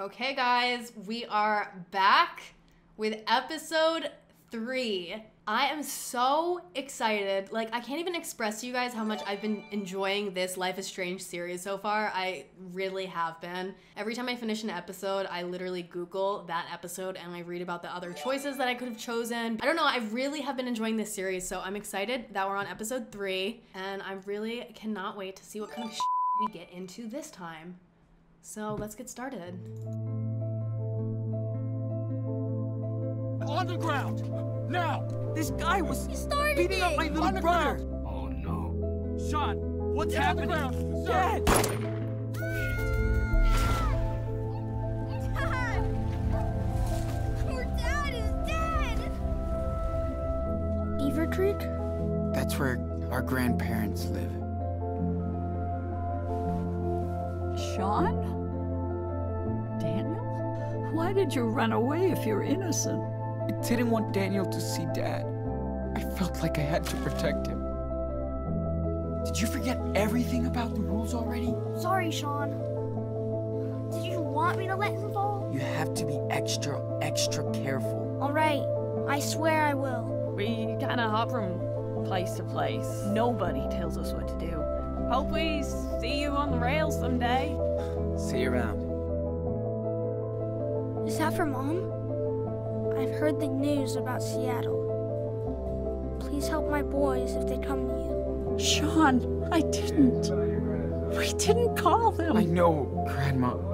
Okay, guys, we are back with episode three. I am so excited. Like, I can't even express to you guys how much I've been enjoying this Life is Strange series so far. I really have been. Every time I finish an episode, I literally Google that episode and I read about the other choices that I could have chosen. I don't know, I really have been enjoying this series, so I'm excited that we're on episode three, and I really cannot wait to see what kind of we get into this time. So let's get started. On the ground! Now! This guy was started beating up my little brother. ground! Oh no. Sean, what's Get on the happening? ground, Dad! Dad! Dad is dead! Beaver Creek? That's where our grandparents live. Sean? Daniel? Why did you run away if you're innocent? I didn't want Daniel to see Dad. I felt like I had to protect him. Did you forget everything about the rules already? Sorry, Sean. Did you want me to let him fall? You have to be extra, extra careful. All right. I swear I will. We kind of hop from place to place. Nobody tells us what to do. Hope we see you on the rails someday. See you around. Is that for Mom? I've heard the news about Seattle. Please help my boys if they come to you. Sean, I didn't. We didn't call them. I know, Grandma.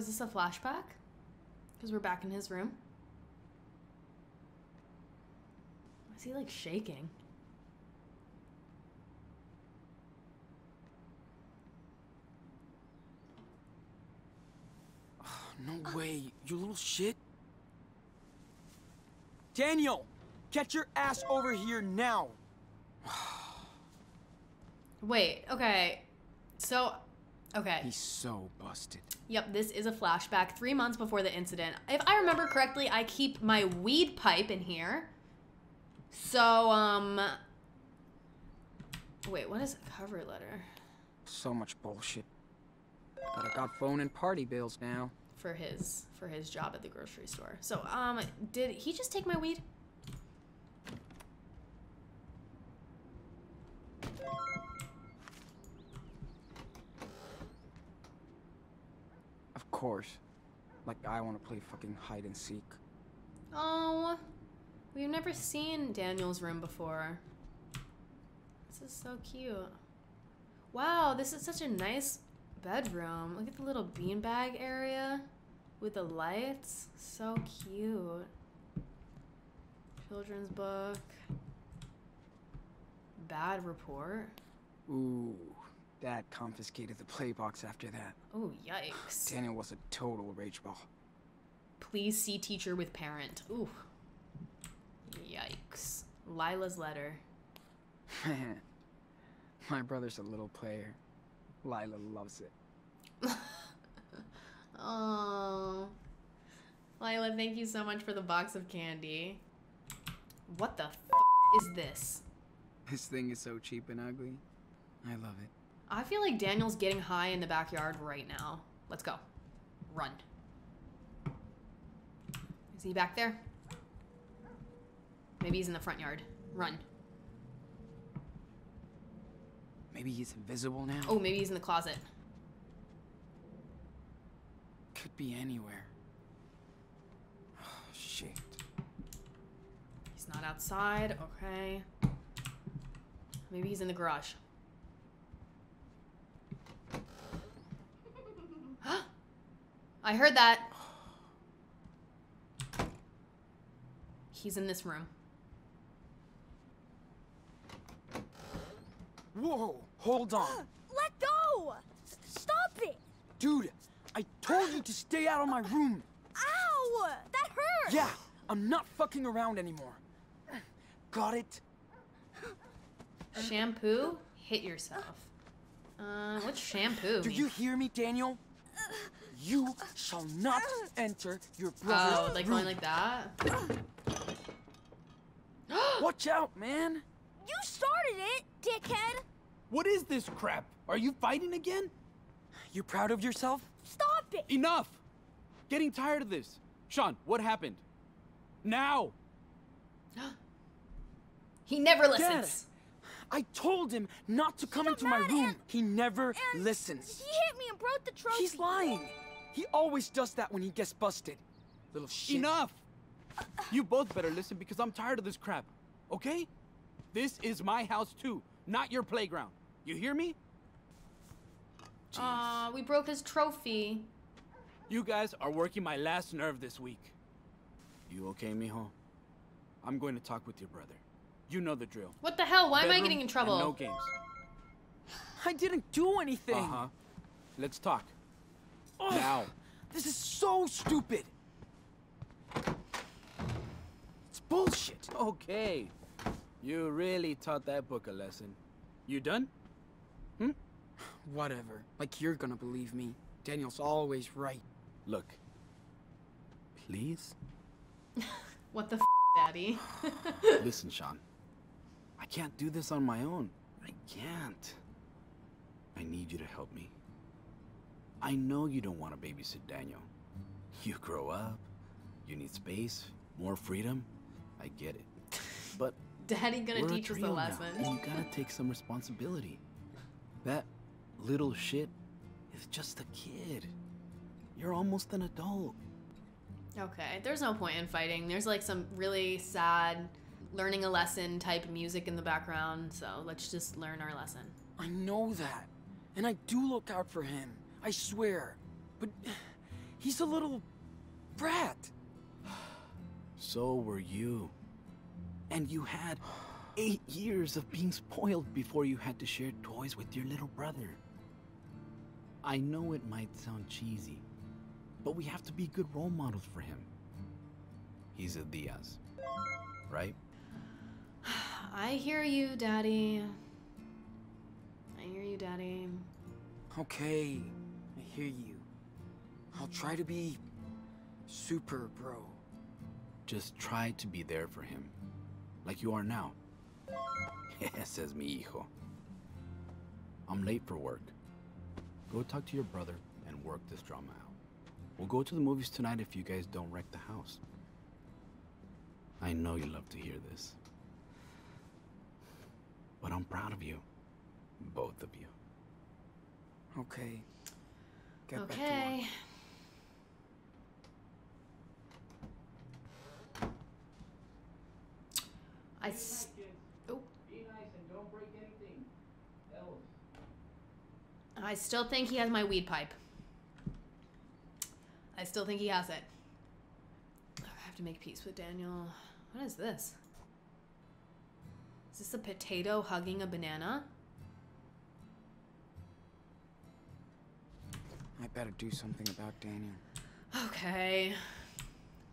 Is this a flashback? Because we're back in his room. Why Is he like shaking? No way, you little shit. Daniel, get your ass over here now. Wait, okay. So, okay. He's so busted. Yep, this is a flashback three months before the incident. If I remember correctly, I keep my weed pipe in here. So, um. Wait, what is a cover letter? So much bullshit. But I got phone and party bills now. for his for his job at the grocery store. So, um, did he just take my weed? Of course. Like I want to play fucking hide and seek. Oh, we've never seen Daniel's room before. This is so cute. Wow, this is such a nice bedroom. Look at the little beanbag area with the lights. So cute. Children's book. Bad report. Ooh, Dad confiscated the play box after that. Oh, yikes. Daniel was a total rage ball. Please see teacher with parent. Ooh. Yikes. Lila's letter. Man, my brother's a little player. Lila loves it. Oh. Lila, thank you so much for the box of candy. What the f is this? This thing is so cheap and ugly. I love it. I feel like Daniel's getting high in the backyard right now. Let's go. Run. Is he back there? Maybe he's in the front yard. Run. Maybe he's invisible now? Oh, maybe he's in the closet. Could be anywhere. Oh, shit. He's not outside. Okay. Maybe he's in the garage. I heard that. He's in this room. Whoa, hold on. Let go! S- Stop it! Dude, I told you to stay out of my room. Ow! That hurt! Yeah, I'm not fucking around anymore. Got it? Shampoo? Hit yourself. Uh, what's shampoo? Do mean? you hear me, Daniel? You shall not enter your brother's Oh, like room. going like that? Watch out, man. You started it, dickhead! What is this crap? Are you fighting again? You proud of yourself? Stop it! Enough! Getting tired of this. Sean, what happened? Now! He never listens. I told him not to come into my room. he never listens. He hit me and broke the trophy. He's lying. He always does that when he gets busted. Little shit. Enough! You both better listen because I'm tired of this crap, okay? This is my house too, not your playground. You hear me? Aw, we broke his trophy. You guys are working my last nerve this week. You okay, mijo? I'm going to talk with your brother. You know the drill. What the hell? Why am I getting in and trouble? No games. I didn't do anything. Uh huh. Let's talk. Ugh, Now. This is so stupid. It's bullshit. Okay. You really taught that book a lesson. You done? Hmm? Whatever. Like you're gonna believe me. Daniel's always right. Look. Please? What the f, daddy? Listen, Sean. I can't do this on my own. I can't. I need you to help me. I know you don't want to babysit Daniel. You grow up, you need space, more freedom. I get it. But daddy gonna teach us a now, lesson. and you gotta take some responsibility. That little shit is just a kid. You're almost an adult. Okay, there's no point in fighting. There's like some really sad learning a lesson type music in the background, so let's just learn our lesson. I know that. And I do look out for him. I swear. But he's a little brat. So were you. And you had eight years of being spoiled before you had to share toys with your little brother. I know it might sound cheesy, but we have to be good role models for him. He's a Diaz, right? I hear you, daddy. I hear you, daddy. Okay, I hear you. I'll try to be super bro. Just try to be there for him, like you are now. Says mi hijo. I'm late for work. Go talk to your brother and work this drama out. We'll go to the movies tonight if you guys don't wreck the house. I know you love to hear this. But I'm proud of you. Both of you. Okay. Get back to Okay. work. I. S- oh. I still think he has my weed pipe. I still think he has it. I have to make peace with Daniel. What is this? Is this a potato hugging a banana? I better do something about Daniel. Okay.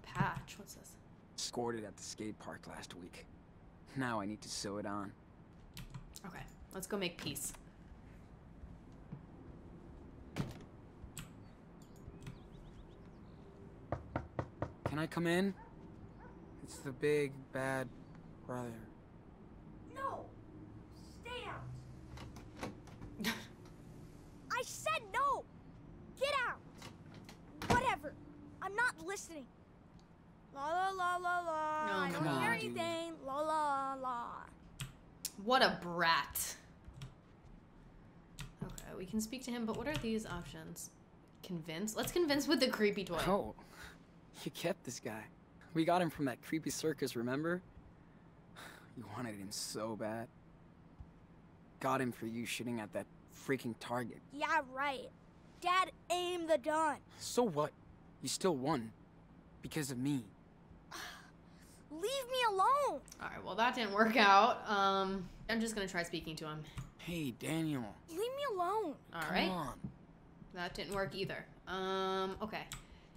Patch. What's this? Scored it at the skate park last week. Now I need to sew it on. Okay. Let's go make peace. Can I come in? It's the big bad brother. No! Stay out! I said no! Get out! Whatever. I'm not listening. La la la la la. I come don't hear on, dude. anything. La la la. What a brat. Okay, we can speak to him, but what are these options? Convince? Let's convince with the creepy toy. Oh, you kept this guy. We got him from that creepy circus, remember? You wanted him so bad. Got him for you shooting at that freaking target. Yeah, right. Dad aimed the gun. So what? You still won. Because of me. Leave me alone. Alright, well that didn't work out. Um, I'm just gonna try speaking to him. Hey, Daniel. Leave me alone. Alright. Come on. That didn't work either. Um, okay.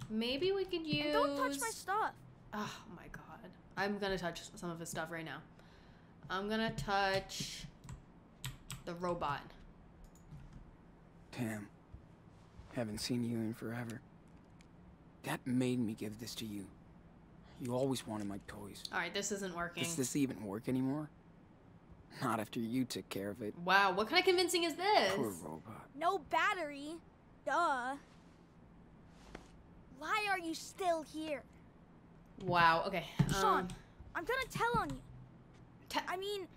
Maybe we could use. And don't touch my stuff. Oh my god. I'm gonna touch some of his stuff right now. I'm gonna touch the robot. Tam, haven't seen you in forever. That made me give this to you. You always wanted my toys. Alright, this isn't working. Does this even work anymore? Not after you took care of it. Wow, what kind of convincing is this? Poor robot. No battery. Duh. Why are you still here? Wow, okay. Sean, Um, I'm gonna tell on you. I mean,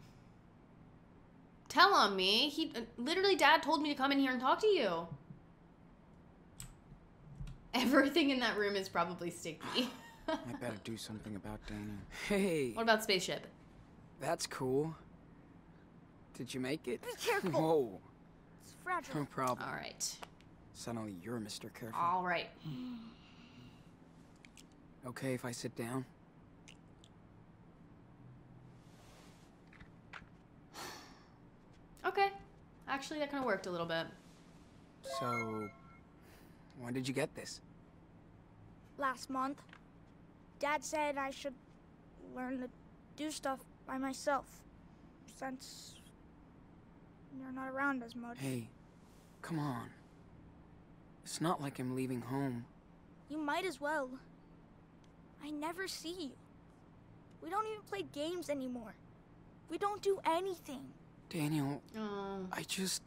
tell on me. He uh, literally dad told me to come in here and talk to you. Everything in that room is probably sticky. I better do something about Daniel. Hey, what about spaceship? that's cool. Did you make it? Be careful. Whoa, it's fragile. no problem. All right. Suddenly you're Mr. Careful. All right. Okay if I sit down? Okay. Actually, that kind of worked a little bit. So, when did you get this? Last month, Dad said I should learn to do stuff by myself since you're not around as much. Hey, come on. It's not like I'm leaving home. You might as well. I never see you. We don't even play games anymore. We don't do anything. Daniel, Oh. I just.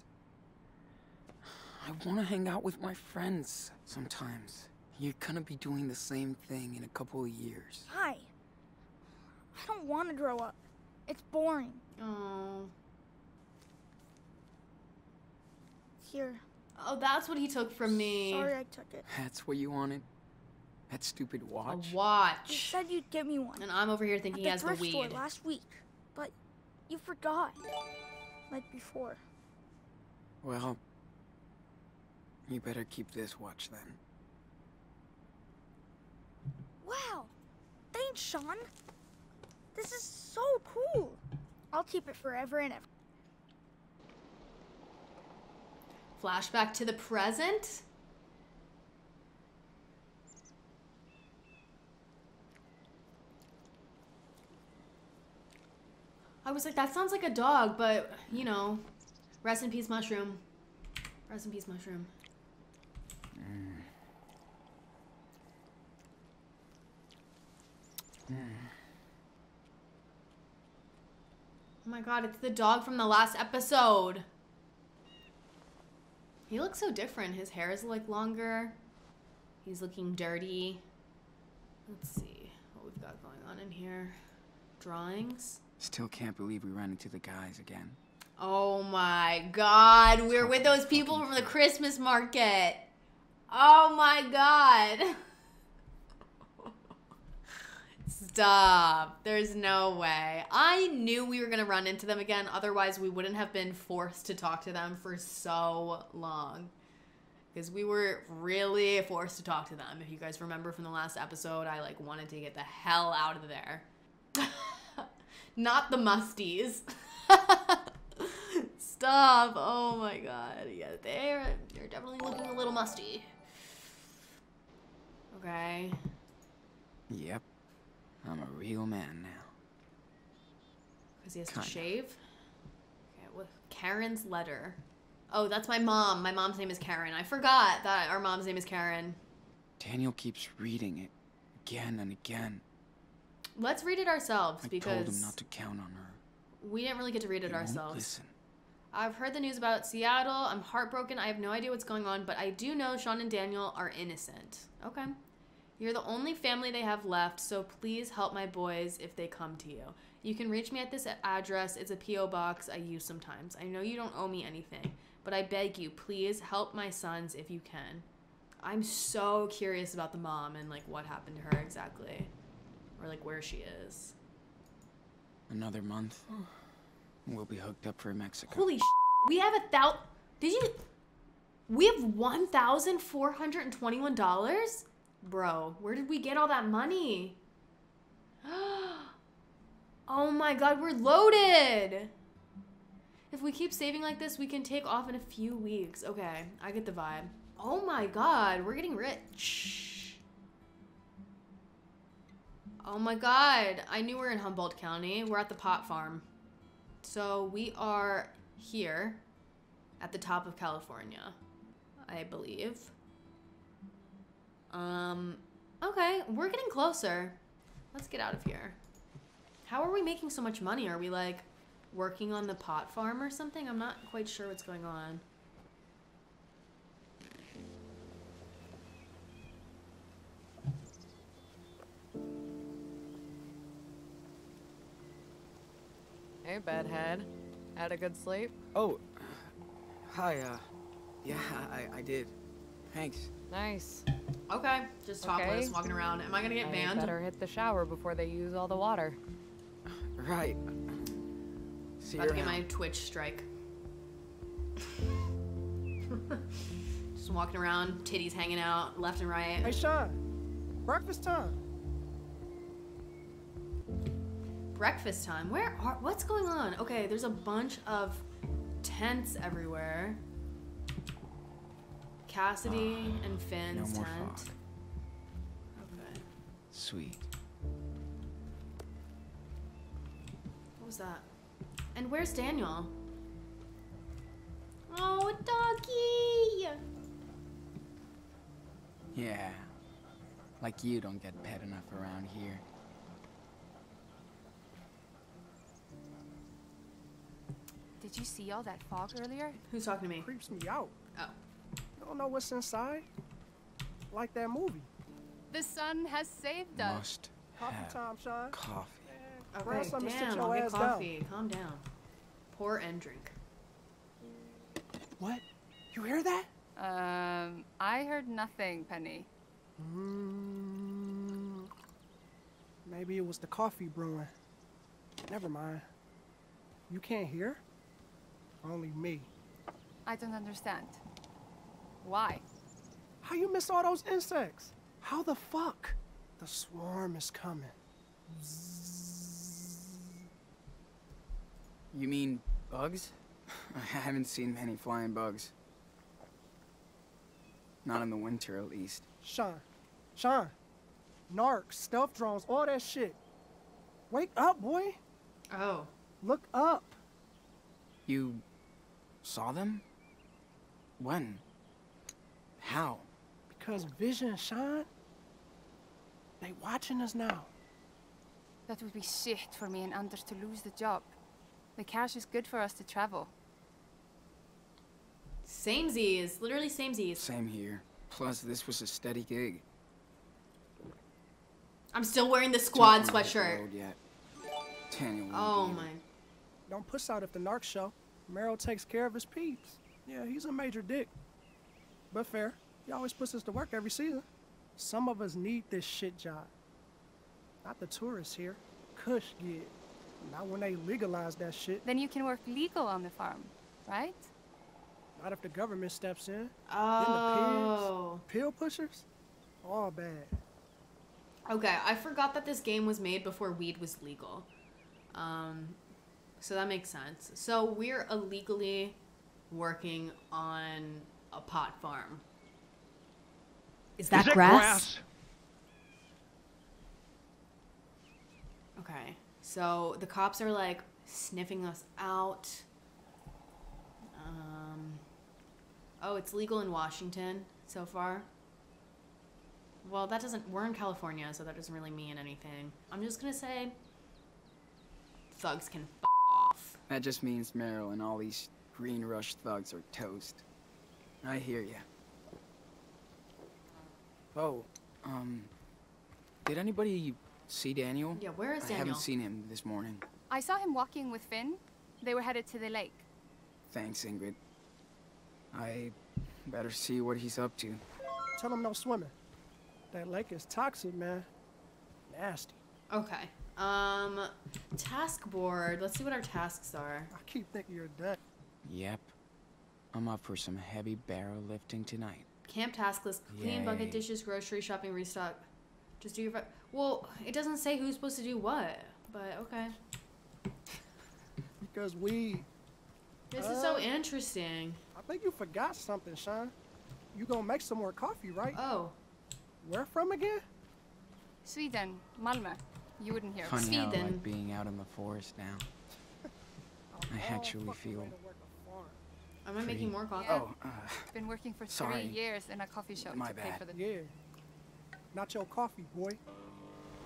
I want to hang out with my friends sometimes. You're gonna be doing the same thing in a couple of years. Hi. I don't want to grow up. It's boring. Oh. Here. Oh, that's what he took from me. Sorry I took it. That's what you wanted? That stupid watch? A watch. You said you'd give me one. And I'm over here At thinking the he has the thrift store weed. last week. But you forgot. Like before. Well, you better keep this watch then. Wow. Thanks, Sean. This is so cool. I'll keep it forever and ever. Flashback to the present? I was like, that sounds like a dog, but you know, rest in peace, mushroom. Rest in peace, mushroom. Oh my god, it's the dog from the last episode. He looks so different. His hair is like longer. He's looking dirty. Let's see what we've got going on in here. Drawings. Still can't believe we ran into the guys again. Oh my god, we're with those people from the Christmas market. Oh my god. Stop. There's no way. I knew we were going to run into them again. Otherwise, we wouldn't have been forced to talk to them for so long. Because we were really forced to talk to them. If you guys remember from the last episode, I like wanted to get the hell out of there. Not the musties. Stop. Oh my god. Yeah, they're they're definitely looking a little musty. Okay. Yep. I'm a real man now. Because he has Kinda. to shave. Okay, what? Karen's letter. Oh, that's my mom. My mom's name is Karen. I forgot that our mom's name is Karen. Daniel keeps reading it again and again. Let's read it ourselves I because told him not to count on her. we didn't really get to read it He ourselves. Listen. I've heard the news about Seattle. I'm heartbroken. I have no idea what's going on, but I do know Sean and Daniel are innocent. Okay. You're the only family they have left, so please help my boys if they come to you. You can reach me at this address. It's a P.O. box I use sometimes. I know you don't owe me anything, but I beg you, please help my sons if you can. I'm so curious about the mom and like what happened to her exactly, or like where she is. Another month. We'll be hooked up for Mexico. Holy sh! We have a thou. Did you? We have one thousand four hundred and twenty-one dollars, bro. Where did we get all that money? oh my god, we're loaded. If we keep saving like this, we can take off in a few weeks. Okay, I get the vibe. Oh my god, we're getting rich. Oh my god, I knew we are in Humboldt County. We're at the pot farm. So we are here at the top of California, I believe. Um, okay, we're getting closer. Let's get out of here. How are we making so much money? Are we like working on the pot farm or something? I'm not quite sure what's going on. Hey, bedhead. Had a good sleep? Oh, hi, uh, yeah, I, I did. Thanks. Nice. Okay, just topless, Okay. walking around. Am I gonna get I banned? better hit the shower before they use all the water. Right. See About to get my. Twitch strike. just walking around, titties hanging out left and right. Hey, Sean. Breakfast time. Breakfast time. Where are? What's going on? Okay, there's a bunch of tents everywhere. Cassidy and ah, No Finn's more tent. fog. Okay. Sweet. What was that? And where's Daniel? Oh, a doggy! Yeah. Like you don't get pet enough around here. Did you see all that fog earlier? Who's talking to me? Creeps me out. Oh. You don't know what's inside. Like that movie. The sun has saved us. Must Coffee have time, Sean. coffee. Grab Okay, something to sit damn, your I'll get ass down. coffee. Calm down. Pour and drink. What? You hear that? Um, I heard nothing, Penny. Mm, maybe it was the coffee brewing. Never mind. You can't hear? Only me. I don't understand. Why? How you miss all those insects? How the fuck? The swarm is coming. You mean bugs? I haven't seen many flying bugs. Not in the winter, at least. Sean. Sean. Narcs, stealth drones, all that shit. Wake up, boy. Oh. Look up. You saw them? When? How? Because vision, and Sean. They watching us now. That would be shit for me and Anders to lose the job. The cash is good for us to travel. Same Samesies. Literally same samesies. Same here. Plus, this was a steady gig. I'm still wearing the squad Don't wanna the sweatshirt. yet. Daniel Oh my. Don't puss out if the narc show. Merrill takes care of his peeps. Yeah, he's a major dick. But fair. He always puts us to work every season. Some of us need this shit job. Not the tourists here. Cush gig. Not when they legalize that shit. Then you can work legal on the farm, right? Not if the government steps in. Oh. Pill pushers? All bad. Okay, I forgot that this game was made before weed was legal. Um, so that makes sense. So we're illegally working on a pot farm. Is that, grass? Okay, so the cops are like sniffing us out. Um, oh, it's legal in Washington so far. Well, that doesn't. We're in California, so that doesn't really mean anything. I'm just gonna say, thugs can f off. That just means Merrill and all these green rush thugs are toast. I hear ya. Oh, um, did anybody see Daniel? Yeah, where is Daniel? I haven't seen him this morning. I saw him walking with Finn. They were headed to the lake. Thanks, Ingrid. I better see what he's up to. Tell him no swimming. That lake is toxic, man. Nasty. Okay. Um, task board. Let's see what our tasks are. I keep thinking you're dead. Yep. I'm up for some heavy barrel lifting tonight. Camp task list: clean bucket dishes, grocery shopping, restock. Just do your. fi- Well, it doesn't say who's supposed to do what, but okay. Because we. This is so Uh, interesting. I think you forgot something, Sean. You gonna make some more coffee, right? Oh. Where from again? Sweden, Malmö. You wouldn't hear. Funny how I Sweden. like being out in the forest now. I actually feel Am I making more coffee? Yeah. Oh, uh, Been working for Sorry. three years in a coffee shop My to pay for the. Yeah. Not your coffee, boy.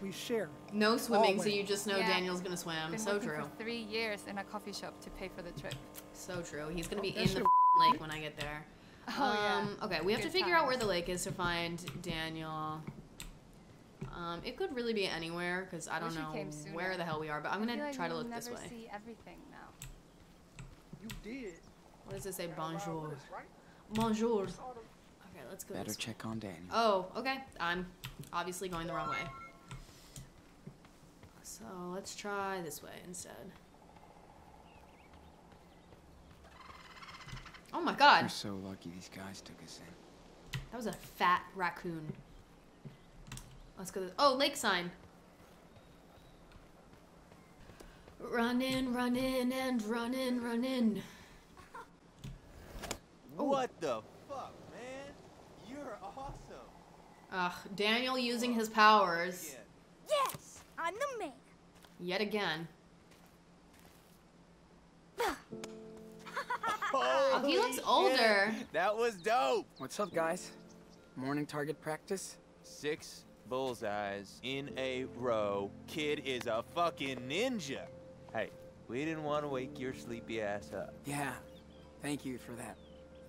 We share. No swimming, so you just know Yeah. Daniel's gonna swim. Been So true. for three years in a coffee shop to pay for the trip. So true. He's gonna be That in the lake when I get there. Oh yeah. um, okay, we have to Good figure out where the lake is to find Daniel. Um, it could really be anywhere because I don't know where the hell we are, but I'm I gonna like try to we'll look this never way. see everything now. You did. What does it say? Got a wild Bonjour. Bonjour. Okay, let's go. better this way. check on Daniel. Oh, okay. I'm obviously going the wrong way. So let's try this way instead. Oh my god. We're so lucky these guys took us in. that was a fat raccoon. Let's go. This- oh, lake sign. Run in, run in, and run in, run in. What the fuck, man? You're awesome. Ugh, Daniel using his powers Yes, I'm the man. yet again. Holy oh, he looks shit, older. That was dope. What's up, guys? Morning target practice? Six bullseyes in a row. Kid is a fucking ninja. Hey, we didn't want to wake your sleepy ass up. Yeah. Thank you for that.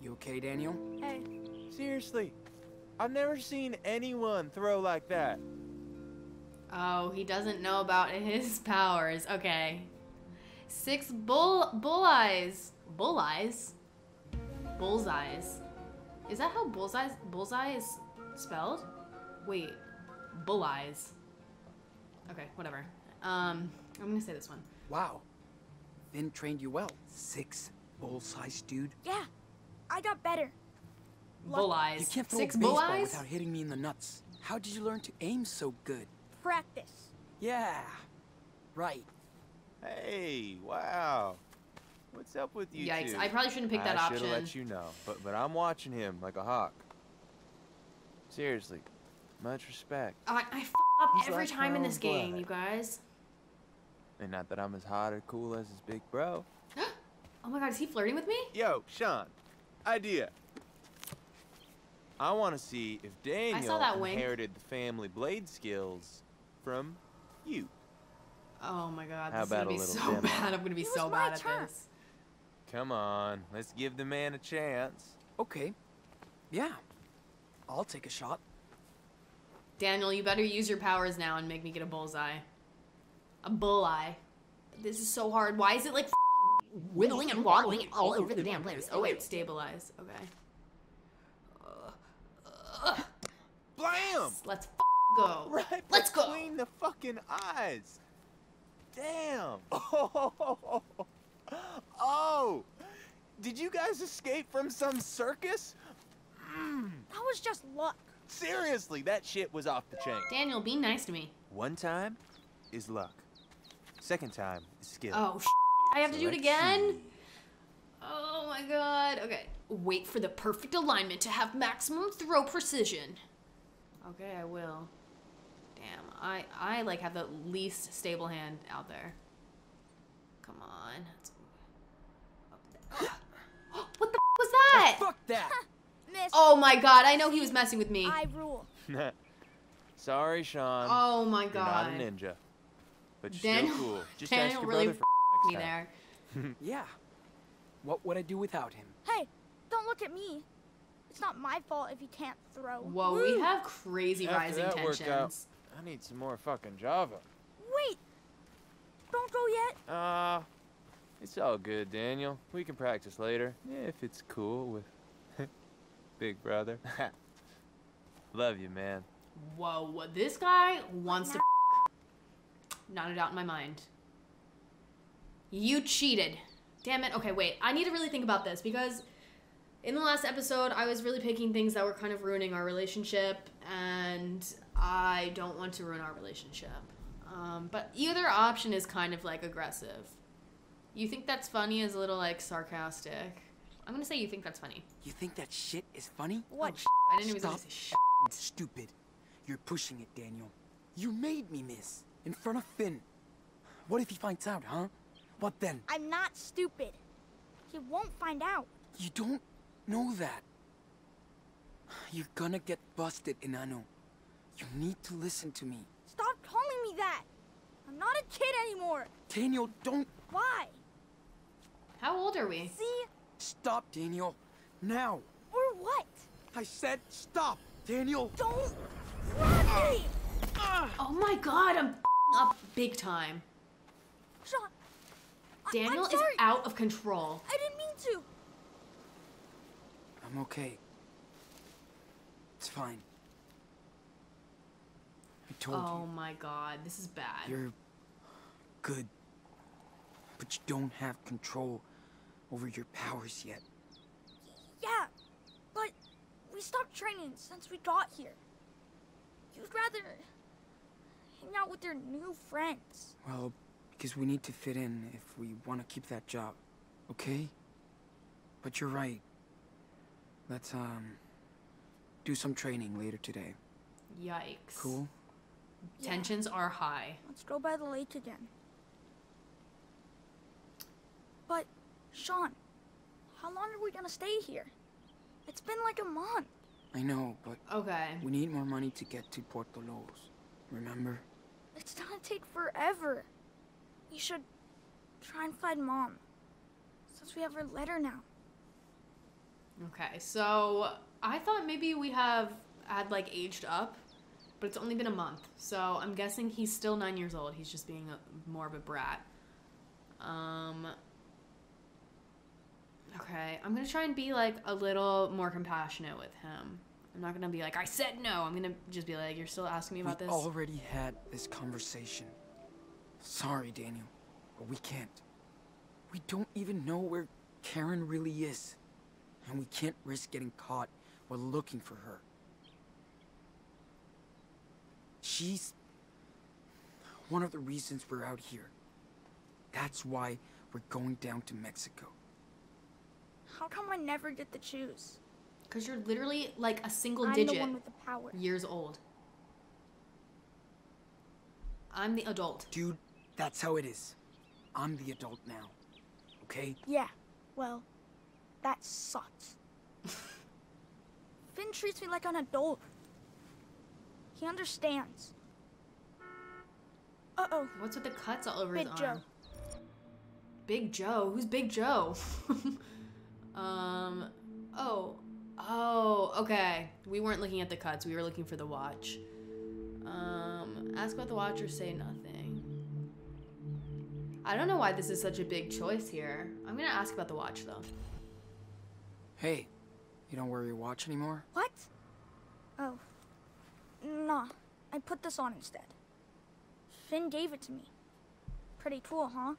You okay, Daniel? Hey, Seriously, I've never seen anyone throw like that. Oh, he doesn't know about his powers. Okay. Six bull bull eyes. Bull eyes? Bullseyes. Is that how bullseye bullseye is spelled? Wait. Bull eyes. Okay, whatever. Um, I'm gonna say this one. Wow. Finn trained you well. Six bull-sized dude. yeah, I got better. Bull eyes. You can't throw Six a bull baseball eyes? without hitting me in the nuts. How did you learn to aim so good? Practice. Yeah. Right. Hey, wow. What's up with you Yikes, two? I probably shouldn't pick that I should've option. let you know, but but I'm watching him like a hawk. Seriously, much respect. I, I f up He's every like time in this own game, you guys. And not that I'm as hot or cool as his big bro. Oh my god, is he flirting with me? Yo, Sean, idea. I want to see if Daniel that wink. inherited the family blade skills from you. Oh my god, How this is gonna be so demo? bad. I'm gonna be It so was my bad at this. Come on, let's give the man a chance. Okay. Yeah. I'll take a shot. Daniel, you better use your powers now and make me get a bullseye. A bull eye. This is so hard. Why is it like wiggling and waddling all over the damn place? Oh wait, stabilize. Okay. Blam! Let's go. Right Let's go. between the fucking eyes. Damn. Oh, oh. Did you guys escape from some circus? Mm, That was just luck. seriously, that shit was off the chain. Daniel, be nice to me. One time is luck. Second time is skill. Oh, sh- I have to do it again? see. Oh my god. Okay. Wait for the perfect alignment to have maximum throw precision. Okay, I will. Damn, I I like have the least stable hand out there. Come on. Let's- what the f- was oh, that? Fuck that! Oh my god, I know he was messing with me. I rule. Sorry, Sean. Oh my You're god. not a ninja. But you're Daniel- still cool. Just Daniel ask your really brother for f- me there. yeah. What would I do without him? Hey, don't look at me. It's not my fault if you can't throw. Whoa, we have crazy After rising that workout- tensions. I need some more fucking Java. Wait! Don't go yet. Uh, it's all good, Daniel. We can practice later, if it's cool with Big Brother. Love you, man. Whoa, this guy wants to. f- Not a doubt in my mind. You cheated. Damn it. Okay, wait. I need to really think about this because in the last episode, I was really picking things that were kind of ruining our relationship, and I don't want to ruin our relationship. Um, but either option is kind of like aggressive. You think that's funny is a little like sarcastic, I'm gonna say you think that's funny. You think that shit is funny? What? I didn't know he was gonna Stop say shit. stupid. You're pushing it, Daniel. You made me miss. In front of Finn. What if he finds out, huh? What then? I'm not stupid. He won't find out. You don't know that. You're gonna get busted, Enano. You need to listen to me. Stop calling me that. I'm not a kid anymore. Daniel, don't Why? How old are we? See? stop, Daniel. Now. Or what? I said stop, Daniel. Don't grab me! Oh my god, I'm up big time. Sean, I- Daniel is out of control. I didn't mean to. I'm okay. It's fine. I told you. Oh my god, this is bad. You're good. But you don't have control over your powers yet. Yeah, but we stopped training since we got here. You'd rather hang out with your new friends. Well, because we need to fit in if we want to keep that job. Okay? But you're right. Let's, um, do some training later today. Yikes. Cool? Tensions are high. Let's go by the lake again. But, Sean, how long are we gonna stay here? It's been like a month. I know, but Okay. we need more money to get to Puerto Lobos. Remember? It's gonna take forever. We should try and find mom. Since we have her letter now. Okay, so I thought maybe we have had like aged up, but it's only been a month. So I'm guessing he's still nine years old. He's just being a, more of a brat. Um. Okay, I'm gonna try and be like a little more compassionate with him. I'm not gonna be like, I said no. I'm gonna just be like, you're still asking me about we this. already had this conversation. Sorry, Daniel, but we can't. We don't even know where Karen really is. And we can't risk getting caught while looking for her. She's one of the reasons we're out here. That's why we're going down to Mexico. How come I never get to choose? Because you're literally like a single I'm digit the one with the power. years old. I'm the adult. Dude, that's how it is. I'm the adult now. Okay? Yeah, well, that sucks. Finn treats me like an adult. He understands. Uh oh. What's with the cuts all over Big his Joe. arm? Big Joe? Who's Big Joe? um. Oh. Oh. Okay. We weren't looking at the cuts. We were looking for the watch. Um. Ask about the watch or say nothing. I don't know why this is such a big choice here. I'm gonna ask about the watch though. Hey, you don't wear your watch anymore? What? Oh. Nah, I put this on instead. Finn gave it to me. Pretty cool, huh?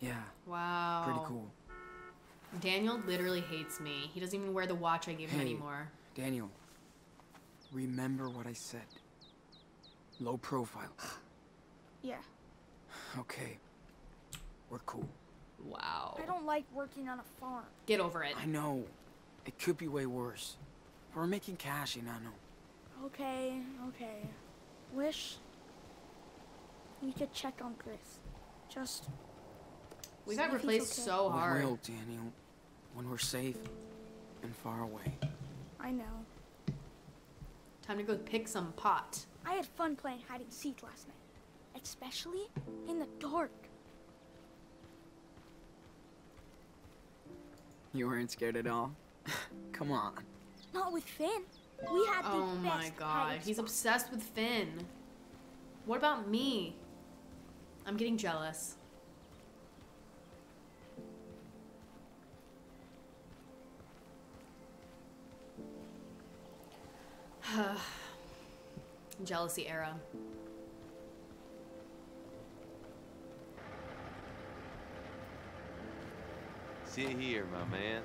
Yeah, Wow. pretty cool. Daniel literally hates me. He doesn't even wear the watch I gave him anymore. Daniel, remember what I said. Low profile. Yeah. Okay. We're cool. Wow. I don't like working on a farm. Get over it. I know. It could be way worse. We're making cash, Enano. Okay, okay. Wish we could check on Chris. Just. We see got if he's replaced okay. so We hard. will, Daniel. When we're safe and far away. I know. Time to go pick some pot. I had fun playing hide and seek last night, especially in the dark. You weren't scared at all? Come on. Not with Finn. We had the Oh my god, he's spot. obsessed with Finn. What about me? I'm getting jealous. Jealousy era. Sit here, my man.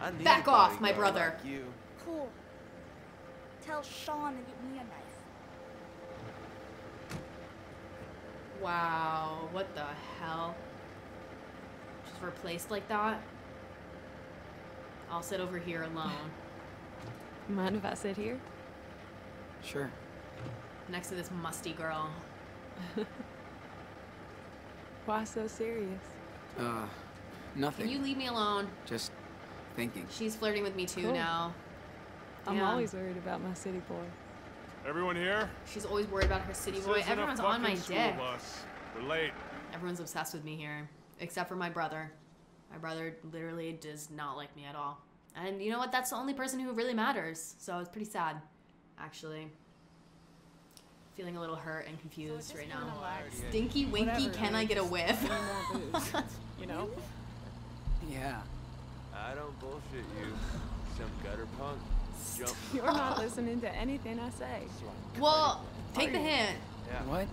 I need Back off, my brother. Like you. Cool. Tell Sean to get me a knife. Wow, what the hell? Just replaced like that? I'll sit over here alone. Mind if I sit here? Sure. Next to this musty girl. Why so serious? Uh, nothing. Can you leave me alone? Just thinking. She's flirting with me too Cool. now. I'm Yeah. always worried about my city boy. Everyone here? She's always worried about her city This boy. Everyone's on my fucking school dick. bus. We're late. Everyone's obsessed with me here, except for my brother. My brother literally does not like me at all. And you know what? That's the only person who really matters. So it's pretty sad, actually. Feeling a little hurt and confused right now. Stinky Winky, Whatever, can I get a whiff? give more booze, you know? Yeah. I don't bullshit you. Some gutter punk. Jump. You're not listening to anything I say. well, take the hint. Yeah. What?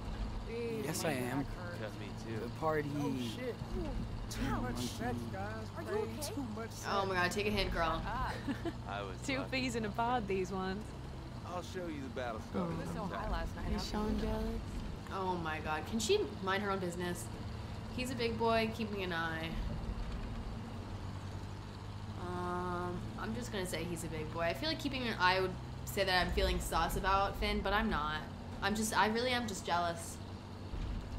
Yes, I am. Just me The party. Oh shit. Too much sex, guys. Are you okay? Too much sex. Oh my god, take a hint, girl. I was Two fees in a pod, these ones. I'll show you the battle Oh. scar. It was so high last night. Is Sean jealous? Oh my god, can she mind her own business? He's a big boy, keeping an eye. Um, I'm just gonna say he's a big boy. I feel like keeping an eye would say that I'm feeling sus about Finn, but I'm not. I'm just, I really am just jealous.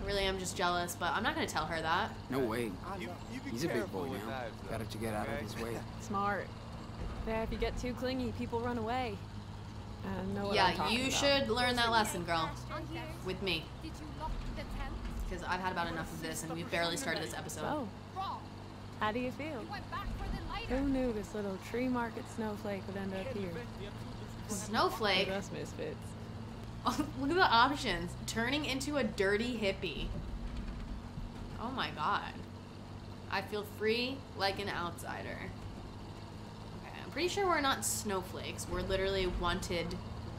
I really am just jealous, but I'm not gonna tell her that. No way. You, you He's a big boy with now. knives, Gotta to get out of his way. Smart. Yeah, if you get too clingy, people run away. I know what I'm Yeah, you about. should learn that lesson, girl. With me. Did you lock the tent? Because I've had about enough of this, and we've barely started this episode. So, Wrong. How do you feel? You went back for the lighter. Who knew this little tree market snowflake would end up here? Snowflake. Us misfits. Look at the options. Turning into a dirty hippie. Oh my god. I feel free like an outsider. Okay, I'm pretty sure we're not snowflakes. We're literally wanted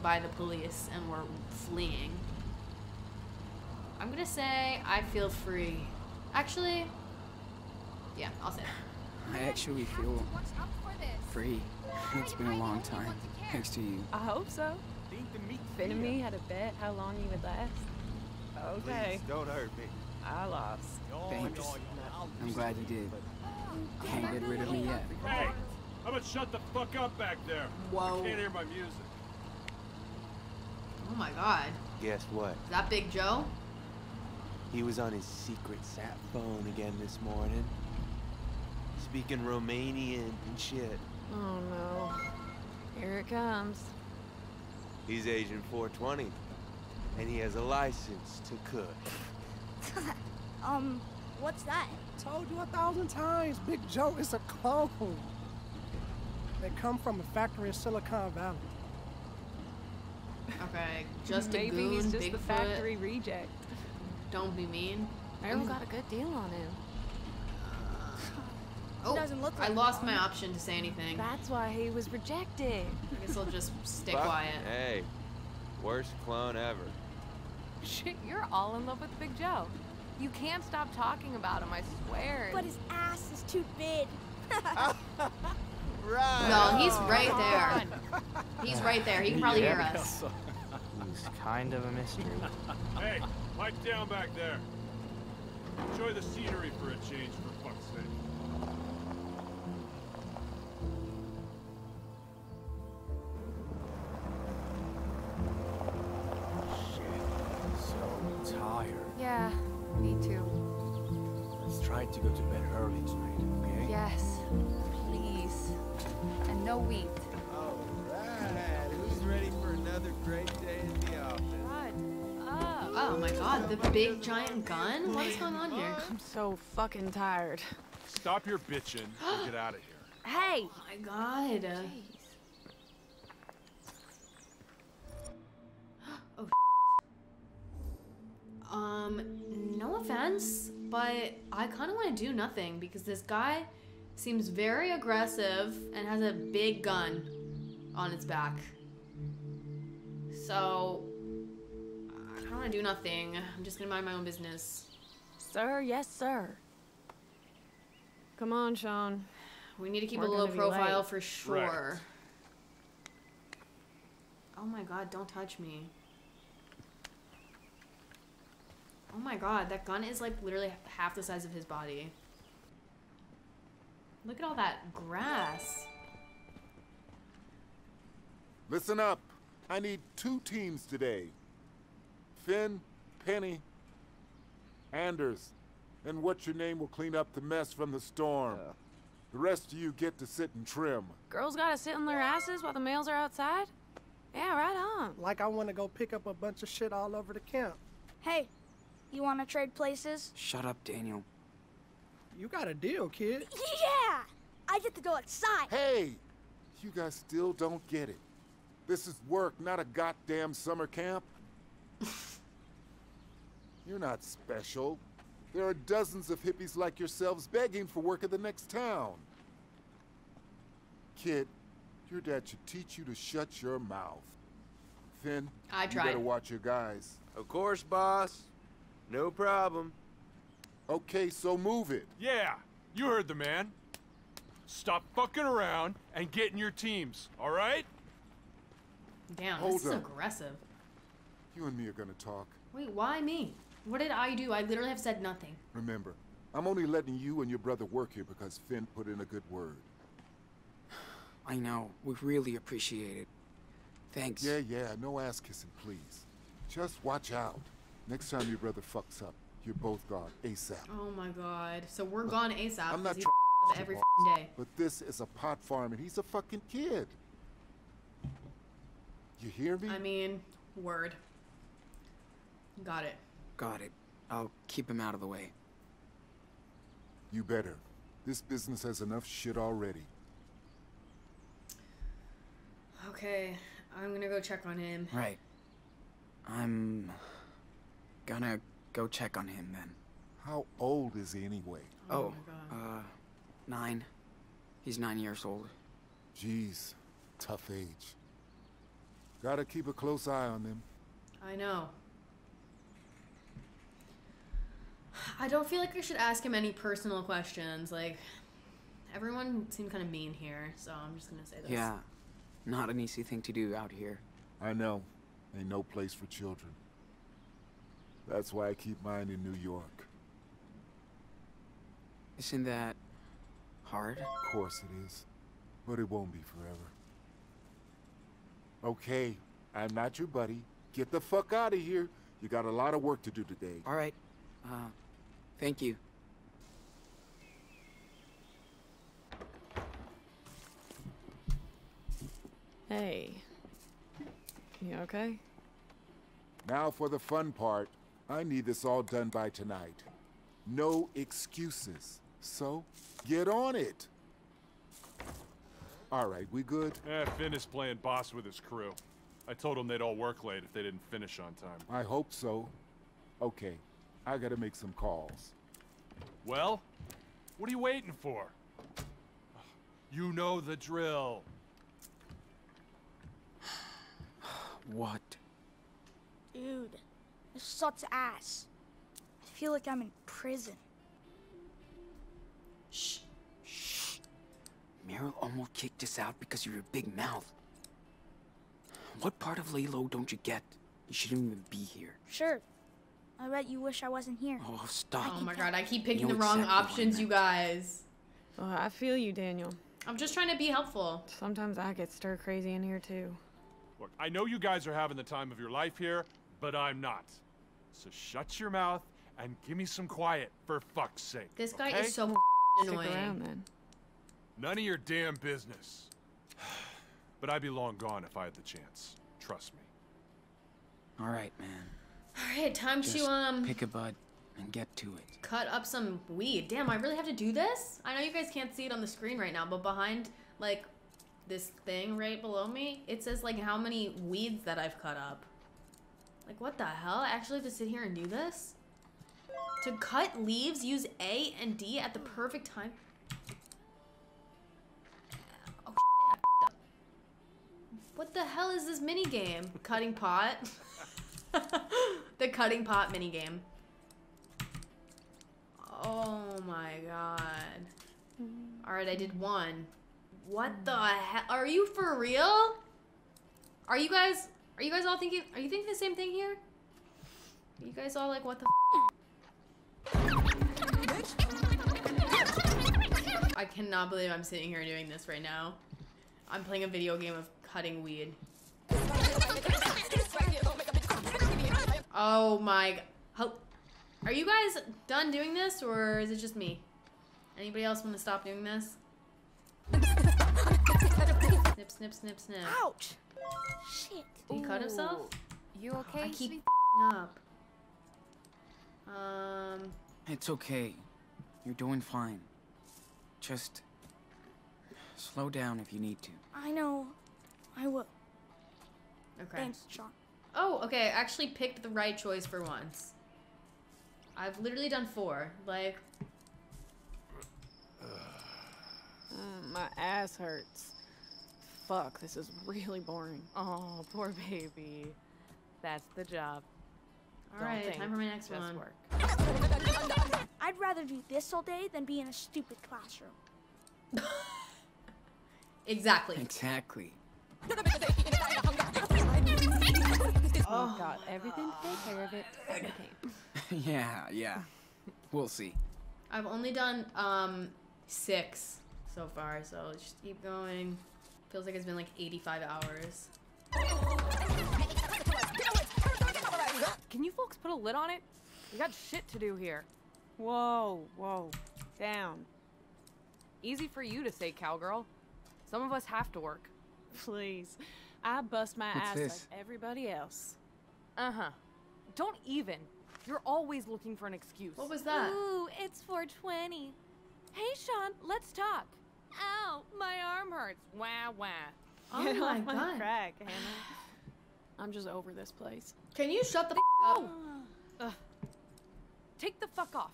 by the police and we're fleeing. I'm gonna say I feel free. Actually, yeah, I'll say that. I actually feel watch out for this. free. It's been a long time. Thanks to you. I hope so. Finn and me had a bet how long you would last. Okay. Please, don't hurt me. I lost. Thanks. I'm glad you did. Can't get rid of me yet. Hey, how about shut the fuck up back there? Whoa. Can't hear my music. Oh my god. Guess what? Is that Big Joe? He was on his secret sat phone again this morning. Speaking Romanian and shit. Oh no. Here it comes. He's Asian 420. And he has a license to cook. Um, what's that? Told you a thousand times, Big Joe is a clone. They come from a factory in Silicon Valley. Okay, just a goon, he's just Bigfoot. the factory reject. Don't be mean. Merrill got a good deal on him. Oh, doesn't look I lost my option to say anything. That's why he was rejected. I guess I'll just stay Fuck- quiet. Hey, worst clone ever. Shit, you're all in love with Big Joe. You can't stop talking about him, I swear. But his ass is too big. Right. No, he's right there. He's right there. He can probably hear us. He's kind of a mystery. Hey, pipe down back there. Enjoy the scenery for a change, for Let's to go to bed early tonight, okay? Yes, please. And no wheat. Alright, who's ready for another great day in the office? Oh my god, the big giant gun? What is going on here? I'm so fucking tired. Stop your bitching and get out of here. Hey! Oh my god. Oh. Um, no offense, but I kind of want to do nothing because this guy seems very aggressive and has a big gun on its back. So, I don't want to do nothing. I'm just gonna mind my own business. Sir, yes, sir. Come on, Sean. We need to keep We're a low profile late. for sure. Oh my god, don't touch me. Oh my god, that gun is like literally half the size of his body. Look at all that grass. Listen up. I need two teams today. Finn, Penny, Anders, and what's your name will clean up the mess from the storm. The rest of you get to sit and trim. Girls gotta sit on their asses while the males are outside? Yeah, right on. Like I want to go pick up a bunch of shit all over the camp. Hey, you want to trade places? Shut up, Daniel. You got a deal, kid. Yeah! I get to go outside. Hey! You guys still don't get it. This is work, not a goddamn summer camp. You're not special. There are dozens of hippies like yourselves begging for work in the next town. Kid, your dad should teach you to shut your mouth. Finn, I you better watch your guys. Of course, boss. No problem. Okay, so move it. Yeah, you heard the man. Stop fucking around and get in your teams, all right? Damn, Hold this is up. aggressive. You and me are gonna talk. Wait, why me? What did I do? I literally have said nothing. Remember, I'm only letting you and your brother work here because Finn put in a good word. I know. We really appreciate it. Thanks. Yeah, yeah, no ass kissing, please. Just watch out. Next time your brother fucks up, you're both gone ASAP. Oh my god. So we're gone ASAP. I'm not he trying every to f***ing day. But this is a pot farm and he's a fucking kid. You hear me? I mean, word. Got it. Got it. I'll keep him out of the way. You better. This business has enough shit already. Okay, I'm gonna go check on him. Right. I'm gonna go check on him then. How old is he anyway? Oh, uh, nine. He's nine years old. Jeez, tough age. Gotta keep a close eye on them. I know. I don't feel like I should ask him any personal questions. Like, everyone seemed kind of mean here, so I'm just gonna say this. Yeah. Not an easy thing to do out here. I know. Ain't no place for children. That's why I keep mine in New York. Isn't that hard? Of course it is. But it won't be forever. Okay, I'm not your buddy. Get the fuck out of here. You got a lot of work to do today. All right. Uh, thank you. Hey. You okay? Now for the fun part. I need this all done by tonight. No excuses. So, get on it. All right, we good? Eh, Finn is playing boss with his crew. I told him they'd all work late if they didn't finish on time. I hope so. Okay, I gotta make some calls. Well, what are you waiting for? You know the drill. What? Dude, this sucks ass. I feel like I'm in prison. Shh. Shh. Merrill almost kicked us out because of your big mouth. What part of Lalo don't you get? You shouldn't even be here. Sure. I bet you wish I wasn't here. Oh, stop. Oh my god, I keep picking know the wrong exactly options, you guys. Oh, I feel you, Daniel. I'm just trying to be helpful. Sometimes I get stir crazy in here too. Look, I know you guys are having the time of your life here, but I'm not. So shut your mouth and give me some quiet, for fuck's sake. This guy okay? is so annoying. around then. None of your damn business. But I'd be long gone if I had the chance. Trust me. All right, man. All right, time Just to um pick a bud and get to it. cut up some weed. Damn, I really have to do this? I know you guys can't see it on the screen right now, but behind like this thing right below me, it says like how many weeds that I've cut up. Like what the hell? I actually have to sit here and do this? To cut leaves, use A and D at the perfect time. Oh, shit. What the hell is this mini game? Cutting pot? the cutting pot mini game. Oh my god. Alright, I did one. What the hell? Are you for real? Are you guys, are you guys all thinking, are you thinking the same thing here? Are you guys all like, what the I cannot believe I'm sitting here doing this right now. I'm playing a video game of cutting weed. Oh my. Are you guys done doing this, or is it just me? Anybody else want to stop doing this? Snip, snip, snip, snip. Ouch! Shit. Did he cut himself? You okay? I keep f***ing up. Um. It's okay. You're doing fine. Just slow down if you need to. I know. I will. Okay. Thanks, Sean. Oh, okay. I actually picked the right choice for once. I've literally done four. Like, Mm, my ass hurts. Fuck, this is really boring. Oh, poor baby. That's the job. all Don't right, think, time for my next just one. work. I'd rather do this all day than be in a stupid classroom. Exactly. Exactly. Oh, got everything to take care of it. Everything. yeah, yeah. We'll see. I've only done um six so far, so let's just keep going. Feels like it's been like 85 hours. Can you folks put a lid on it? We got shit to do here. Whoa, whoa. Down. Easy for you to say, cowgirl. Some of us have to work. Please. I bust my What's ass this? like everybody else. Uh huh. Don't even. You're always looking for an excuse. What was that? Ooh, it's 420. Hey, Sean, let's talk. Ow, my arm hurts. Wah wah. Oh Get my my god. crack, Hannah. I'm just over this place. Can you shut the f- up? Ugh. Take the fuck off.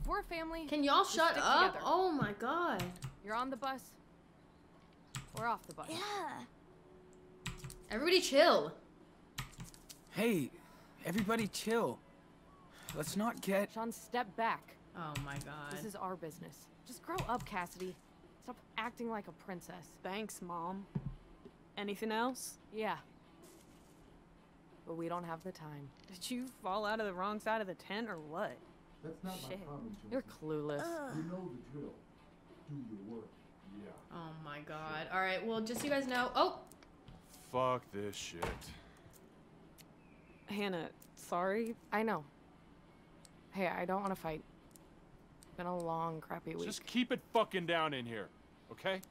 If we're a family, Can y'all shut up? together. Oh my god. You're on the bus. We're off the bus. Yeah. Everybody chill. Hey, everybody chill. Let's not get. Sean, step back. Oh my god. This is our business. Just grow up, Cassidy. Stop acting like a princess. Thanks, Mom. Anything else? Yeah. But we don't have the time. Did you fall out of the wrong side of the tent or what? That's not Shit. my problem, You're Jonesy. clueless. You know the drill. Do your work. Yeah. Oh my god. All right. Well, just so you guys know. Oh, Fuck this shit. Hannah, sorry. I know. Hey, I don't want to fight. Been a long, crappy week. Just keep it fucking down in here, okay?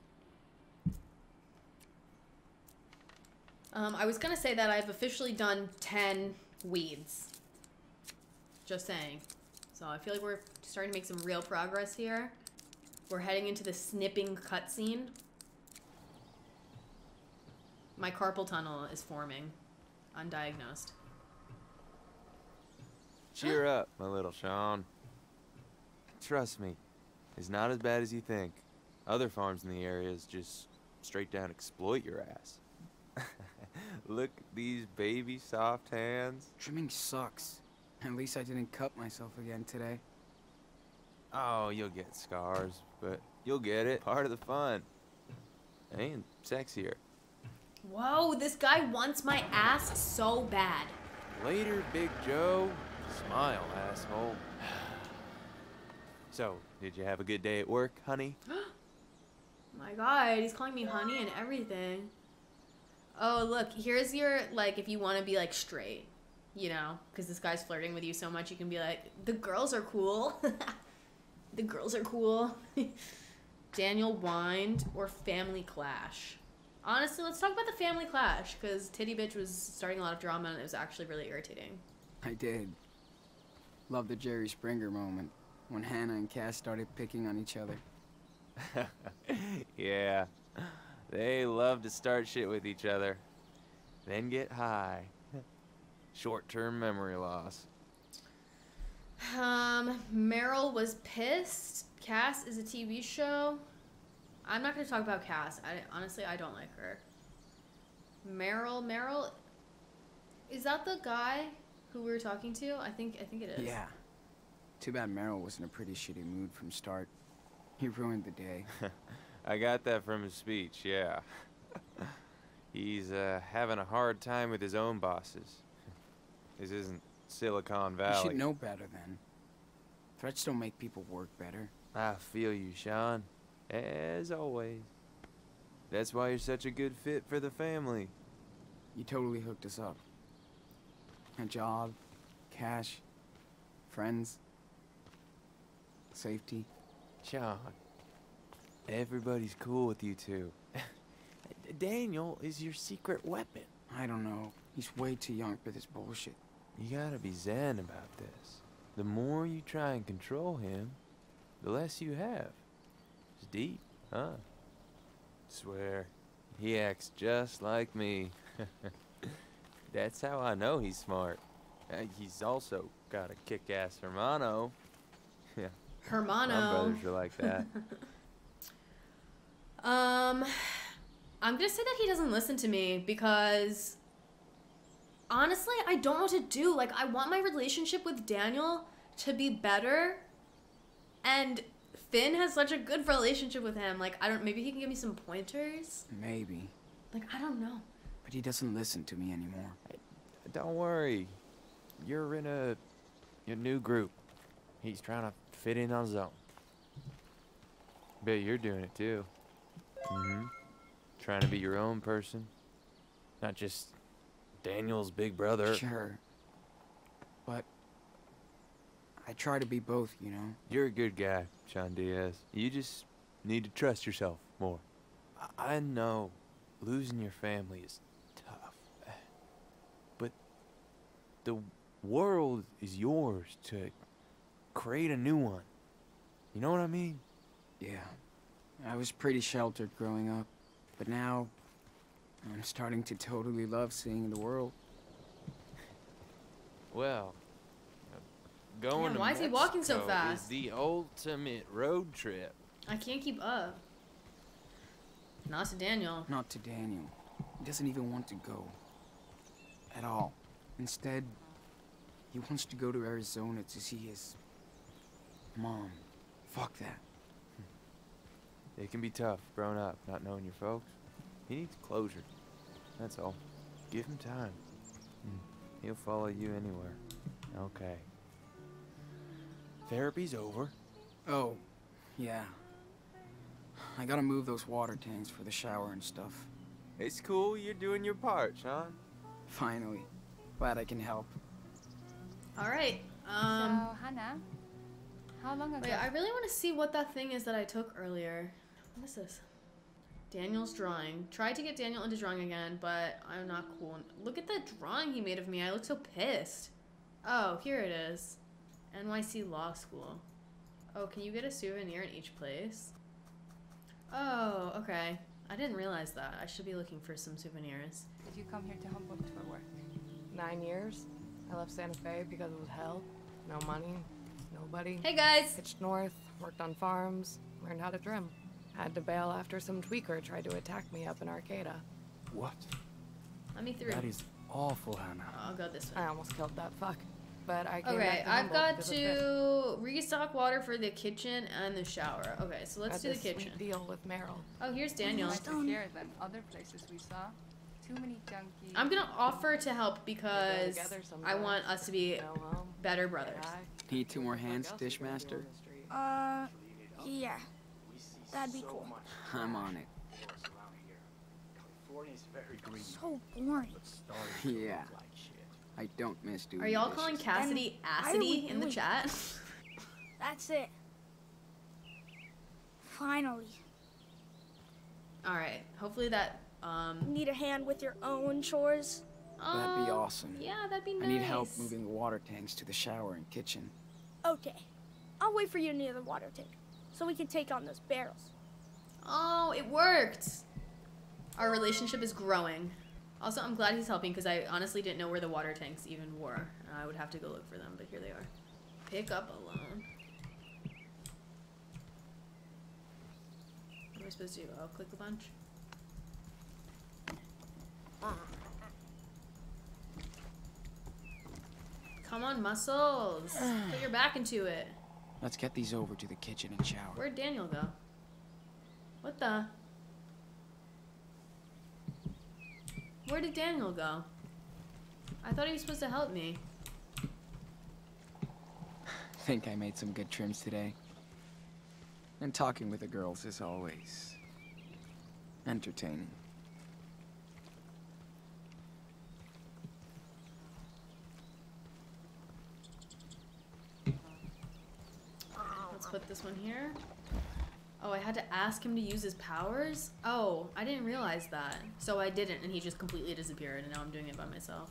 um, I was gonna say that I've officially done 10 weeds. Just saying. So I feel like we're starting to make some real progress here. We're heading into the snipping cutscene. My carpal tunnel is forming, undiagnosed. Cheer up, my little Sean. Trust me, it's not as bad as you think. Other farms in the areas just straight down exploit your ass. Look at these baby soft hands. Trimming sucks. At least I didn't cut myself again today. Oh, you'll get scars, but you'll get it. Part of the fun. Ain't sexier. Whoa, this guy wants my ass so bad. Later, Big Joe. Smile, asshole. So, did you have a good day at work, honey? My god, he's calling me honey and everything. Oh, look, here's your, like, if you want to be, like, straight, you know? Because this guy's flirting with you so much, you can be like, the girls are cool. the girls are cool. Daniel Wind or Family Clash? Honestly, let's talk about the Family Clash, because Titty Bitch was starting a lot of drama and it was actually really irritating. I did. Love the Jerry Springer moment when Hannah and Cass started picking on each other. yeah. They love to start shit with each other. Then get high. Short term memory loss. Um, Merrill was pissed. Cass is a TV show. I'm not going to talk about Cass. I honestly I don't like her. Merrill, Merrill, is that the guy who we were talking to? I think I think it is. Yeah. Too bad Merrill was in a pretty shitty mood from start. He ruined the day. I got that from his speech, yeah. He's uh, having a hard time with his own bosses. This isn't Silicon Valley. You should know better then. Threats don't make people work better. I feel you, Sean. As always. That's why you're such a good fit for the family. You totally hooked us up. A job, cash, friends, safety. John, everybody's cool with you two. Daniel is your secret weapon. I don't know. He's way too young for this bullshit. You gotta be zen about this. The more you try and control him, the less you have. It's deep, huh? Swear, he acts just like me. That's how I know he's smart. Uh, he's also got a kick-ass hermano. Yeah. Hermano. My brothers are like that. Um, I'm gonna say that he doesn't listen to me because honestly, I don't know what to do. Like, I want my relationship with Daniel to be better, and Finn has such a good relationship with him. Like, I don't. Maybe he can give me some pointers. Maybe. Like, I don't know. But he doesn't listen to me anymore. Don't worry. You're in a, a new group. He's trying to fit in on his own. Bet you're doing it too. Mm-hmm. Trying to be your own person. Not just Daniel's big brother. Sure. But I try to be both, you know? You're a good guy, Sean Diaz. You just need to trust yourself more. I, I know losing your family is tough. But the world is yours to create a new one. You know what I mean? Yeah. I was pretty sheltered growing up, but now I'm starting to totally love seeing the world. Well, uh, going Man, to why is he walking so fast? Is the ultimate road trip. I can't keep up. Not to Daniel. Not to Daniel. He doesn't even want to go. At all. Instead, he wants to go to Arizona to see his mom. Fuck that. It can be tough growing up, not knowing your folks. He needs closure. That's all. Give him time. He'll follow you anywhere. Okay. Therapy's over. Oh, yeah. I gotta move those water tanks for the shower and stuff. It's cool. You're doing your part, Sean. Finally. Glad I can help. All right. Um. so, Hannah, how long ago? Wait, I really want to see what that thing is that I took earlier. What is this? Daniel's drawing. Tried to get Daniel into drawing again, but I'm not cool. Look at the drawing he made of me. I look so pissed. Oh, here it is. NYC Law School. Oh, can you get a souvenir in each place? Oh, okay. I didn't realize that. I should be looking for some souvenirs. Did you come here to Humboldt for work? Nine years. I left Santa Fe because it was hell. No money, nobody. Hey guys! Pitched north, worked on farms, learned how to trim. Had to bail after some tweaker tried to attack me up in Arcata. What? Let me through. That is awful, Hannah. I'll go this way. I almost killed that fuck. But I came Okay, back I've got because of Finn. to restock water for the kitchen and the shower. Okay, so let's Had do the this sweet kitchen. deal with Merrill. Oh, here's Daniel. Nicer here than other places we saw. Too many junkies. I'm gonna offer to help because I want us to be better brothers. Need two more hands, Dishmaster? Uh, yeah. That'd be cool. I'm on it. California's very green. So boring. Yeah. look like shit. I don't miss doing Are y'all calling dishes. Cassidy And why are we Acidy in the chat? That's it. Finally. All right. Hopefully that. Um. Need a hand with your own chores? That'd be um, awesome. Yeah, that'd be nice. I need help moving the water tanks to the shower and kitchen. Okay. I'll wait for you near the water tank so we can take on those barrels. Oh, it worked. Our relationship is growing. Also, I'm glad he's helping because I honestly didn't know where the water tanks even were. I would have to go look for them, but here they are. Pick up a loan. What am I supposed to do? I'll click a bunch. Come on, muscles. Put your back into it. Let's get these over to the kitchen and shower. Where'd Daniel go? What the? Where did Daniel go? I thought he was supposed to help me. Think I made some good trims today. And talking with the girls is always entertaining. Put this one here. Oh, I had to ask him to use his powers? Oh, I didn't realize that. So I didn't, and he just completely disappeared, and now I'm doing it by myself.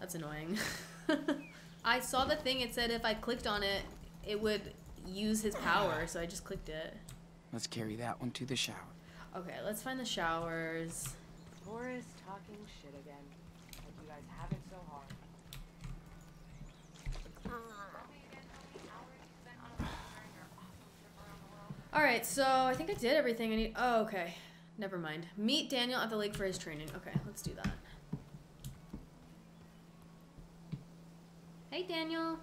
That's annoying. I saw the thing, it said if I clicked on it, it would use his power, so I just clicked it. Let's carry that one to the shower. Okay, let's find the showers. Boris talking shit again. Like you guys have it so hard. Alright, so I think I did everything I need. Oh, okay. Never mind. Meet Daniel at the lake for his training. Okay, let's do that. Hey, Daniel.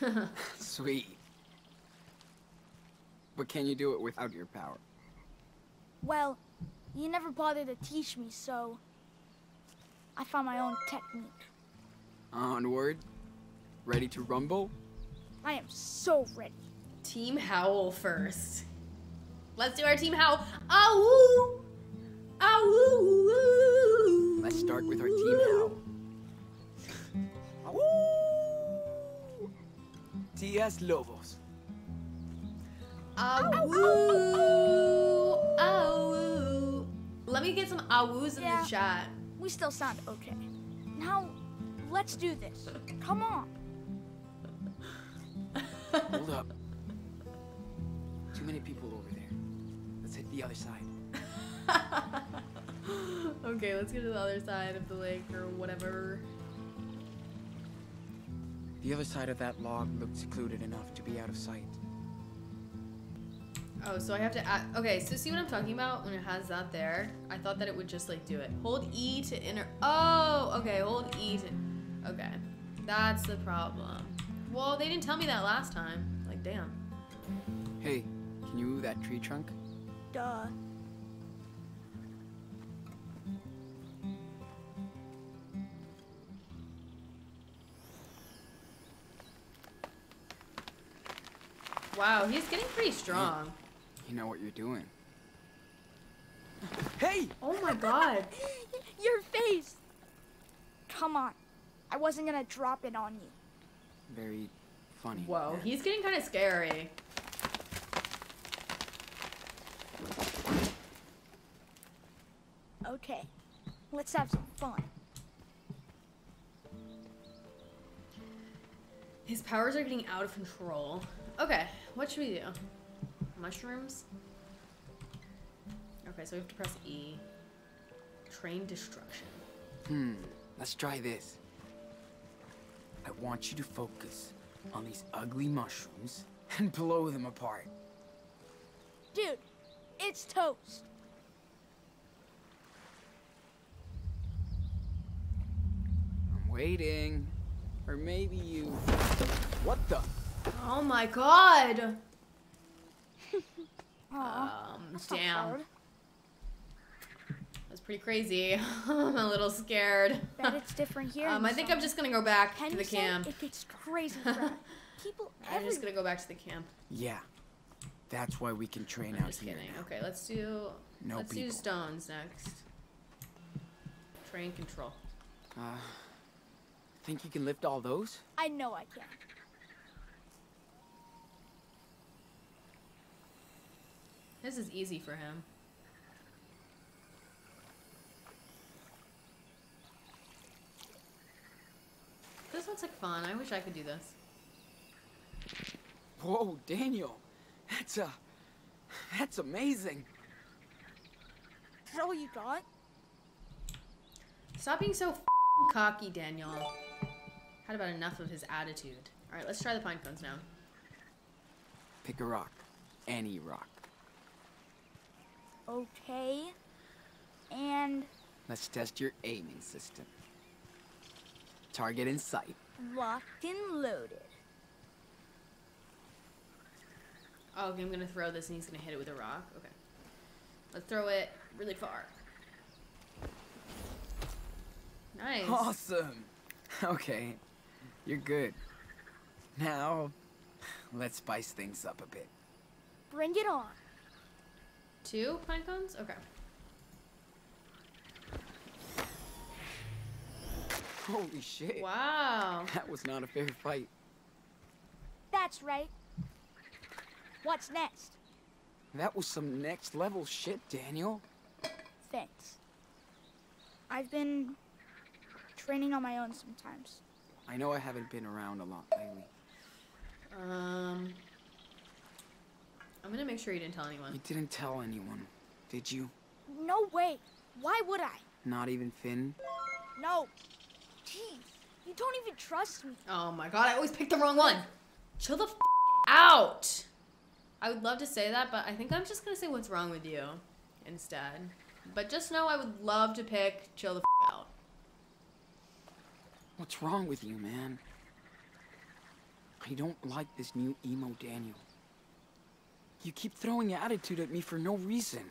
Sweet. But can you do it without your power? Well, you never bothered to teach me, so I found my own technique. Uh, Onward. Ready to rumble? I am so ready. Team Howl first. Let's do our Team Howl. Ow! Ow! Let's start with our team howl. T.S. Lobos. Ow! Ow! Let me get some awoos in Yeah. the chat. We still sound okay. Now, let's do this. Come on. Hold up. Too many people over there. Let's hit the other side. Okay, let's go to the other side of the lake or whatever. The other side of that log looked secluded enough to be out of sight. Oh, so I have to add. Okay, so see what I'm talking about when it has that there? I thought that it would just like do it. Hold E to enter. Oh, okay, hold E to. Okay, that's the problem. Well, they didn't tell me that last time. Like, damn. Hey, can you move that tree trunk? Duh. Wow, he's getting pretty strong. You know what you're doing. Hey! Oh my god. Your face! Come on. I wasn't gonna drop it on you. Very funny. Whoa, he's getting kind of scary. Okay. Let's have some fun. His powers are getting out of control. Okay, what should we do? Mushrooms? Okay, so we have to press E. Train destruction. Hmm, let's try this. I want you to focus on these ugly mushrooms and blow them apart. Dude, it's toast. I'm waiting. Or maybe you. What the? Oh my god! Aw, Um, that's damn. That's pretty crazy. I'm a little scared. Bet it's different here. Um, I think I'm just gonna go back to the camp. It gets crazy. People I'm just gonna go back to the camp. Yeah. That's why we can train I'm out just here. kidding. now. Okay, let's do No let's do stones next. Train control. Uh, think you can lift all those? I know I can. This is easy for him. This looks like fun. I wish I could do this. Whoa, Daniel. That's uh That's amazing. Is that all you got? Stop being so f***ing cocky, Daniel. Had about enough of his attitude. All right, let's try the pine cones now. Pick a rock. Any rock. Okay. And Let's test your aiming system. Target in sight. locked and loaded. Oh, okay, I'm gonna throw this and he's gonna hit it with a rock. Okay. Let's throw it really far. Nice. Awesome. Okay. You're good. Now, let's spice things up a bit. Bring it on. Two pine cones? Okay. Holy shit. Wow. That was not a fair fight. That's right. What's next? That was some next level shit, Daniel. Thanks. I've been training on my own sometimes. I know I haven't been around a lot lately. Um. I'm gonna make sure you didn't tell anyone. You didn't tell anyone, did you? No way. Why would I? Not even Finn? No. Jeez, you don't even trust me. Oh my god, I always pick the wrong one. Chill the f out. I would love to say that, but I think I'm just gonna say what's wrong with you instead. But just know I would love to pick chill the f out. What's wrong with you, man? I don't like this new emo Daniel. You keep throwing your attitude at me for no reason.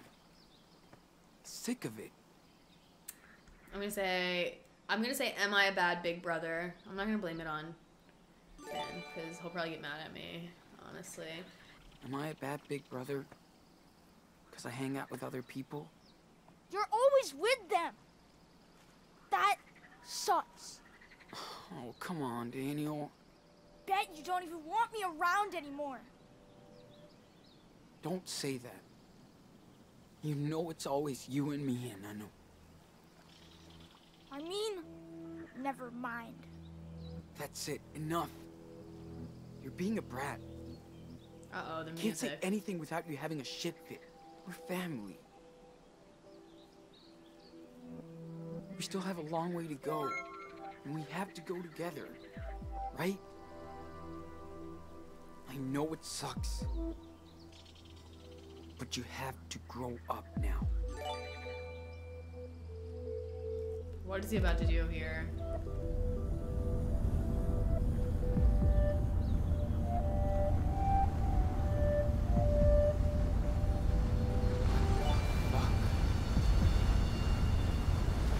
Sick of it. I'm gonna say, I'm gonna say, am I a bad big brother? I'm not gonna blame it on Ben, because he'll probably get mad at me, honestly. Am I a bad big brother? Because I hang out with other people? You're always with them. That sucks. Oh, come on, Daniel. Bet you don't even want me around anymore. Don't say that. You know it's always you and me, and I know. I mean, never mind. That's it. Enough. You're being a brat. Uh-oh, the Can't say anything without you having a shit fit. We're family. We still have a long way to go. And we have to go together. Right? I know it sucks. But you have to grow up now. What is he about to do here?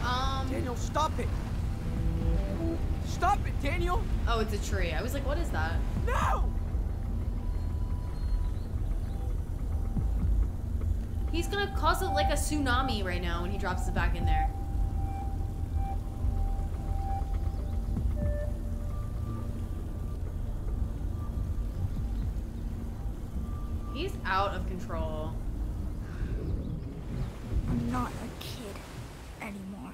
Um. Daniel, stop it! Stop it, Daniel! Oh, it's a tree. I was like, what is that? No! He's gonna cause it like a tsunami right now when he drops it back in there. He's out of control. I'm not a kid anymore.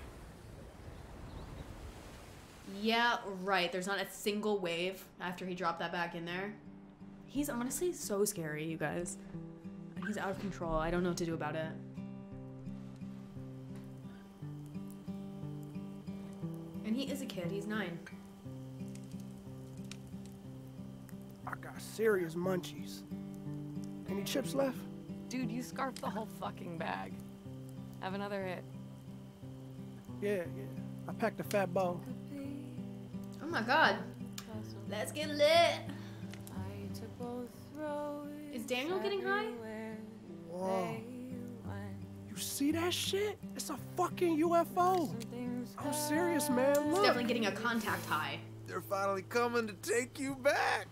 Yeah, right. There's not a single wave after he dropped that back in there. He's honestly so scary, you guys. And He's out of control. I don't know what to do about it. And he is a kid. He's nine. I got serious munchies. Any chips left? Dude, you scarfed the whole fucking bag. Have another hit. Yeah, yeah. I packed a fat bowl. Oh my god. Let's get lit. Is Daniel getting high? Whoa. You see that shit? It's a fucking UFO. I'm serious, man. He's Look. definitely getting a contact high. They're finally coming to take you back.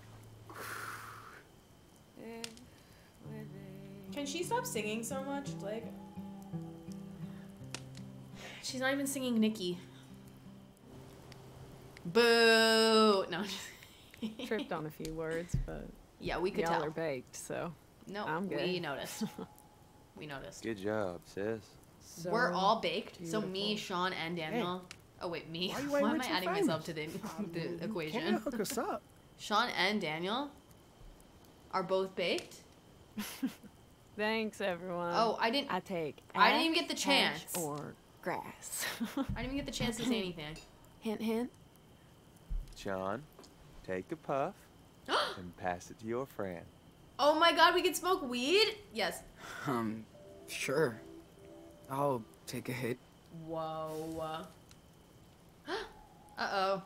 Can she stop singing so much? Like, she's not even singing Nikki. Boo! No. I'm Tripped on a few words, but Yeah, we could y'all tell. are baked, so No, I'm good. we noticed. We noticed. Good job, sis. We're all baked. So me. Sean, and Daniel. Oh wait, me. Why you Why, am I rich and adding myself to the, um, the Can't equation? hook us up. Sean and Daniel are both baked. Thanks, everyone. Oh, I didn't. I take. I didn't even get the chance. Or grass. I didn't even get the chance to say anything. hint, hint. Sean, take a puff and pass it to your friend. Oh my god, we can smoke weed? Yes. Um, sure. I'll take a hit. Whoa. Uh oh.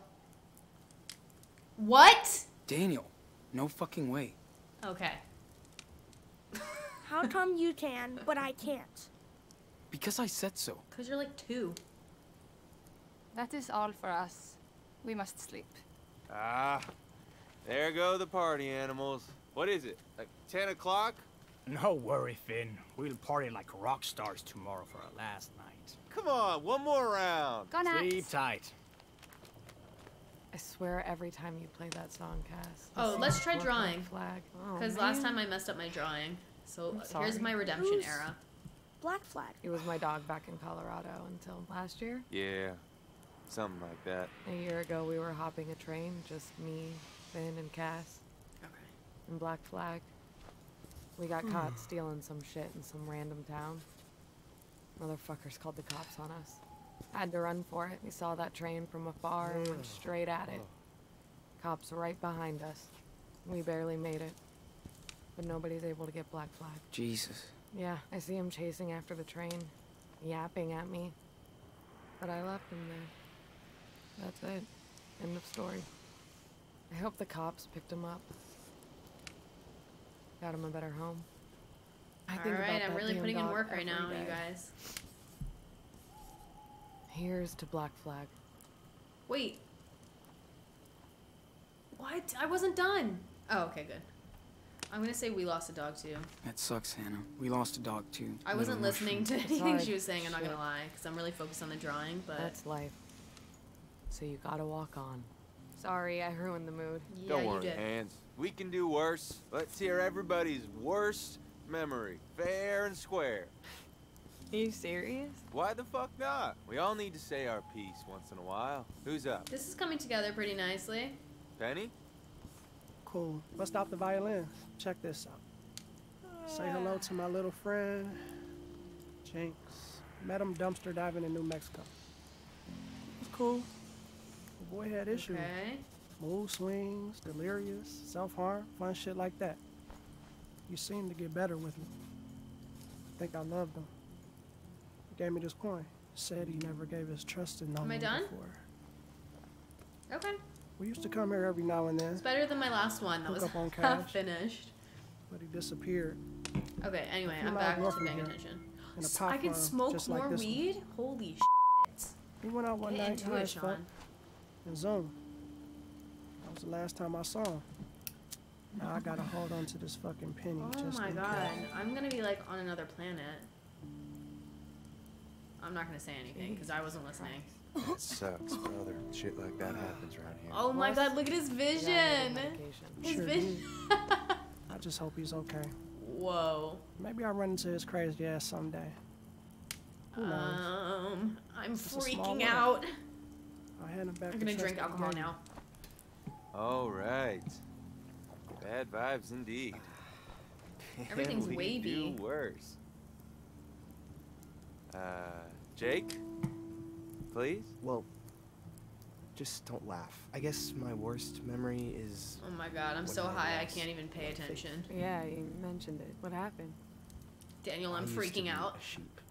What? Daniel, no fucking way. Okay. How come you can, but I can't? Because I said so. Because you're like two. That is all for us. We must sleep. Ah, there go the party animals. What is it? Like 10 o'clock? No worry, Finn. We'll party like rock stars tomorrow for our last night. Come on, one more round. Sleep tight. I swear every time you play that song, Cass. Oh, let's see try Black drawing. Flag. Oh, Because last time I messed up my drawing. So here's my redemption Who's- era. Black Flag. It was my dog back in Colorado until last year. Yeah, something like that. A year ago, we were hopping a train, just me, Finn, and Cass. And Black Flag. We got Hmm. caught stealing some shit in some random town. Motherfuckers called the cops on us. Had to run for it. We saw that train from afar and went straight at it. Cops right behind us. We barely made it. But nobody's able to get Black Flag. Jesus. Yeah, I see him chasing after the train, yapping at me. But I left him there. That's it. End of story. I hope the cops picked him up. Got him a better home. I All think about I'm really putting in work right every now, you guys. Here's to Black Flag. Wait. What? I wasn't done. Oh, okay, good. I'm gonna say we lost a dog too. That sucks, Hannah. We lost a dog too. I wasn't Little listening to anything hard. she was saying. I'm not gonna Shit. lie, because I'm really focused on the drawing. But That's life. So you gotta walk on. Sorry, I ruined the mood. yeah, Don't you worry, did. hands. We can do worse. Let's hear everybody's worst memory, fair and square. Are you serious? Why the fuck not? We all need to say our piece once in a while. Who's up? This is coming together pretty nicely. Penny? Cool. Bust out the violin. Check this out. Say hello to my little friend, Jinx. Met him dumpster diving in New Mexico. It's cool. The boy had issues. Okay. Mood swings, delirious, self-harm, fun shit like that. You seemed to get better with me. I think I loved him. He gave me this coin. Said he never gave his trust to no Am I done? before. Okay. We used to come here every now and then, It's better than my last one that Hook was up on half cash. finished. but he disappeared. Okay. Anyway, I'm back have to paying attention. in a S- pot I can smoke just like more one. weed. Holy shit. He went out one Get night into it, as fuck Sean. and Zoom. That was the last time I saw him. Now I gotta hold on to this fucking penny Oh just my in god, case. I'm gonna be like on another planet. I'm not gonna say anything because I wasn't listening. That sucks, brother. Shit like that happens around here. Oh my god, look at his vision! His Sure vision. I just hope he's okay. Whoa. Maybe I'll run into his crazy ass someday. Who knows? Um, I'm It's freaking world. out. I'll hand him back I'm gonna drink alcohol now. All right. Bad vibes indeed. Everything's we wavy. Do worse. Uh, Jake, please. Well, just don't laugh. I guess my worst memory is. Oh my god, I'm so I high I can't even pay my faith. attention. Yeah, you mentioned it. What happened? Daniel, I I'm used to freaking be out. A sheep.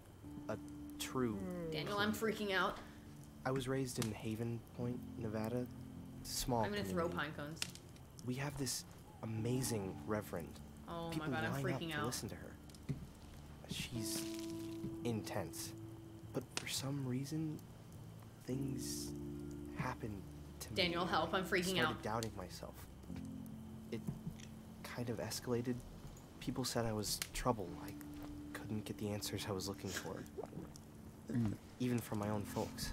A true. Daniel, I'm freaking out. I was raised in Haven Point, Nevada. Small. I'm gonna throw pine cones. We have this amazing reverend. Oh my People God, I'm line freaking up to out. listen to her. She's intense, but for some reason, things happen to me. Daniel, help, I'm freaking I started out. doubting myself. It kind of escalated. People said I was trouble. I couldn't get the answers I was looking for. Hmm. Even from my own folks.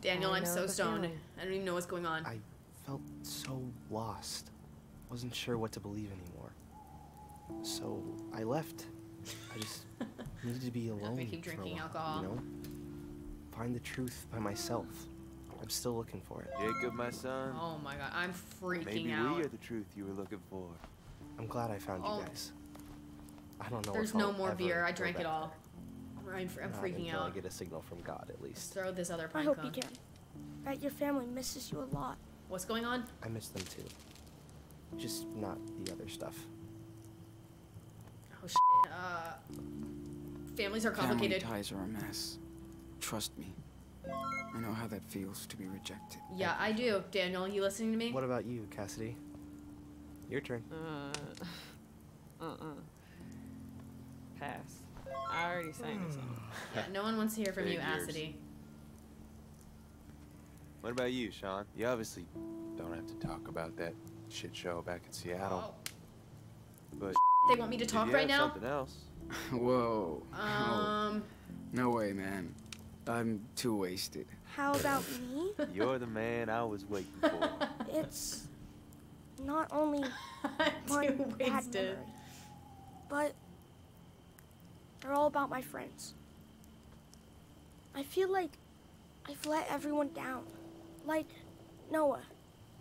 Daniel, I I'm so stoned. feeling. I don't even know what's going on. I felt so lost. Wasn't sure what to believe anymore. So I left. I just needed to be alone. we keep for a drinking while, alcohol. You know? Find the truth by myself. I'm still looking for it. Jacob, my son. Oh my god, I'm freaking Maybe out. we are the truth you were looking for. I'm glad I found Oh. you guys. I don't know. There's if no I'll more ever beer. I drank it back all. I'm, fr- I'm Not freaking until I out. get a signal from God, at Let's least. throw this other I pine hope cone. you can. That your family misses you a lot. What's going on? I miss them too. Just not the other stuff. Oh shit. Uh, families are complicated. Family complicated. ties are a mess. Trust me. I know how that feels to be rejected. Yeah, I do. Daniel, you listening to me? What about you, Cassidy? Your turn. Uh, uh-uh. Pass. I already sang the song. Yeah, no one wants to hear from you, Figures. Acidy. What about you, Sean? You obviously don't have to talk about that shit show back in Seattle. Oh. But They want me to talk right have now? Something else. Whoa. Um, No. no way, man. I'm too wasted. How about me? You're the man I was waiting for. It's not only one Too bad wasted. memory, but they're all about my friends. I feel like I've let everyone down, like Noah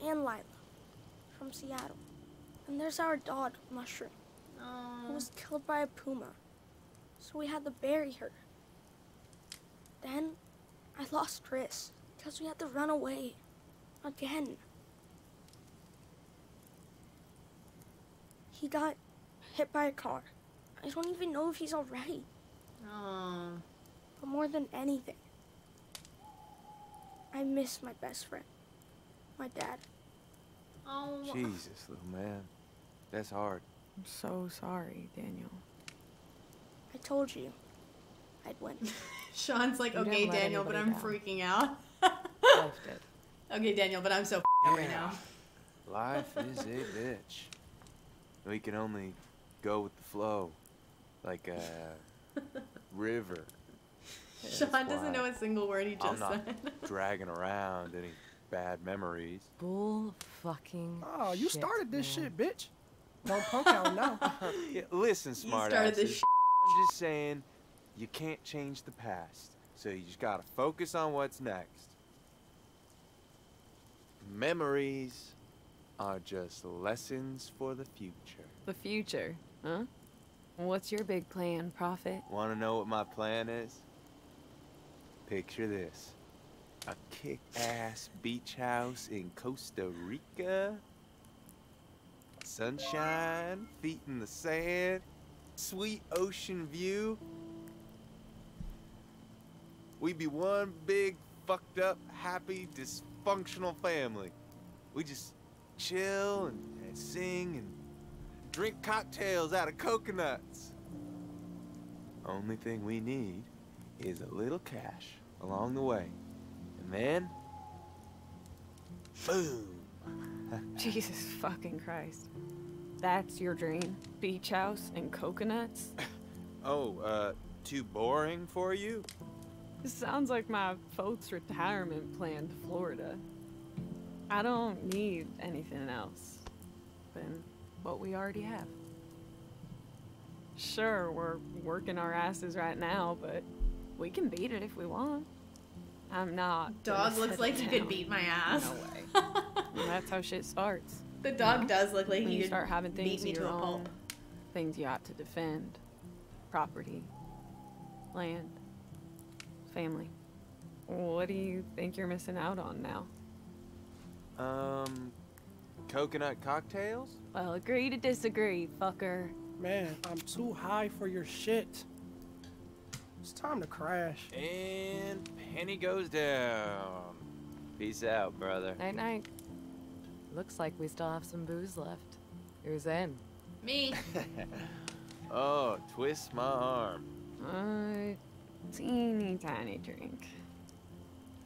and Lyla from Seattle. And there's our dog, Mushroom, who was killed by a puma. So we had to bury her. Then I lost Chris because we had to run away again. He got hit by a car. I don't even know if he's alright. Oh. But more than anything, I miss my best friend, my dad. Oh. Jesus, little man. That's hard. I'm so sorry, Daniel. I told you I'd win. Sean's like, You okay, Daniel, but I'm anybody freaking out. Life did. Okay, Daniel, but I'm so out right now. Life is a bitch. We can only go with the flow, like a river. Sean That's doesn't know a single word he just I'm not said. dragging around any bad memories. Bull fucking. Oh, you shit, started this man. shit, bitch. Don't punk out now. Yeah, listen, smart You started this. I'm just saying, you can't change the past, so you just gotta focus on what's next. Memories are just lessons for the future. The future, huh? What's your big plan, Prophet? Want to know what my plan is? Picture this. A kick-ass beach house in Costa Rica. Sunshine, feet in the sand, sweet ocean view. We'd be one big, fucked up, happy, dysfunctional family. We just chill and, and sing and drink cocktails out of coconuts. Only thing we need is a little cash along the way. And then, boom. Jesus fucking Christ. That's your dream? Beach house and coconuts? Oh, uh, too boring for you? This sounds like my folks' retirement plan to Florida. I don't need anything else than what we already have. Sure, we're working our asses right now, but we can beat it if we want. I'm not. Dog looks like he could beat my ass. No way. And that's how shit starts. The you dog know? does look like when he you could start having beat things me of to your a own, pulp. things you have to defend, property, land, family. What do you think you're missing out on now? Um, coconut cocktails? Well, agree to disagree, fucker. Man, I'm too high for your shit. It's time to crash. And Penny goes down. Peace out, brother. Night night. Looks like we still have some booze left. Who's in? Me. oh, twist my arm. A teeny tiny drink.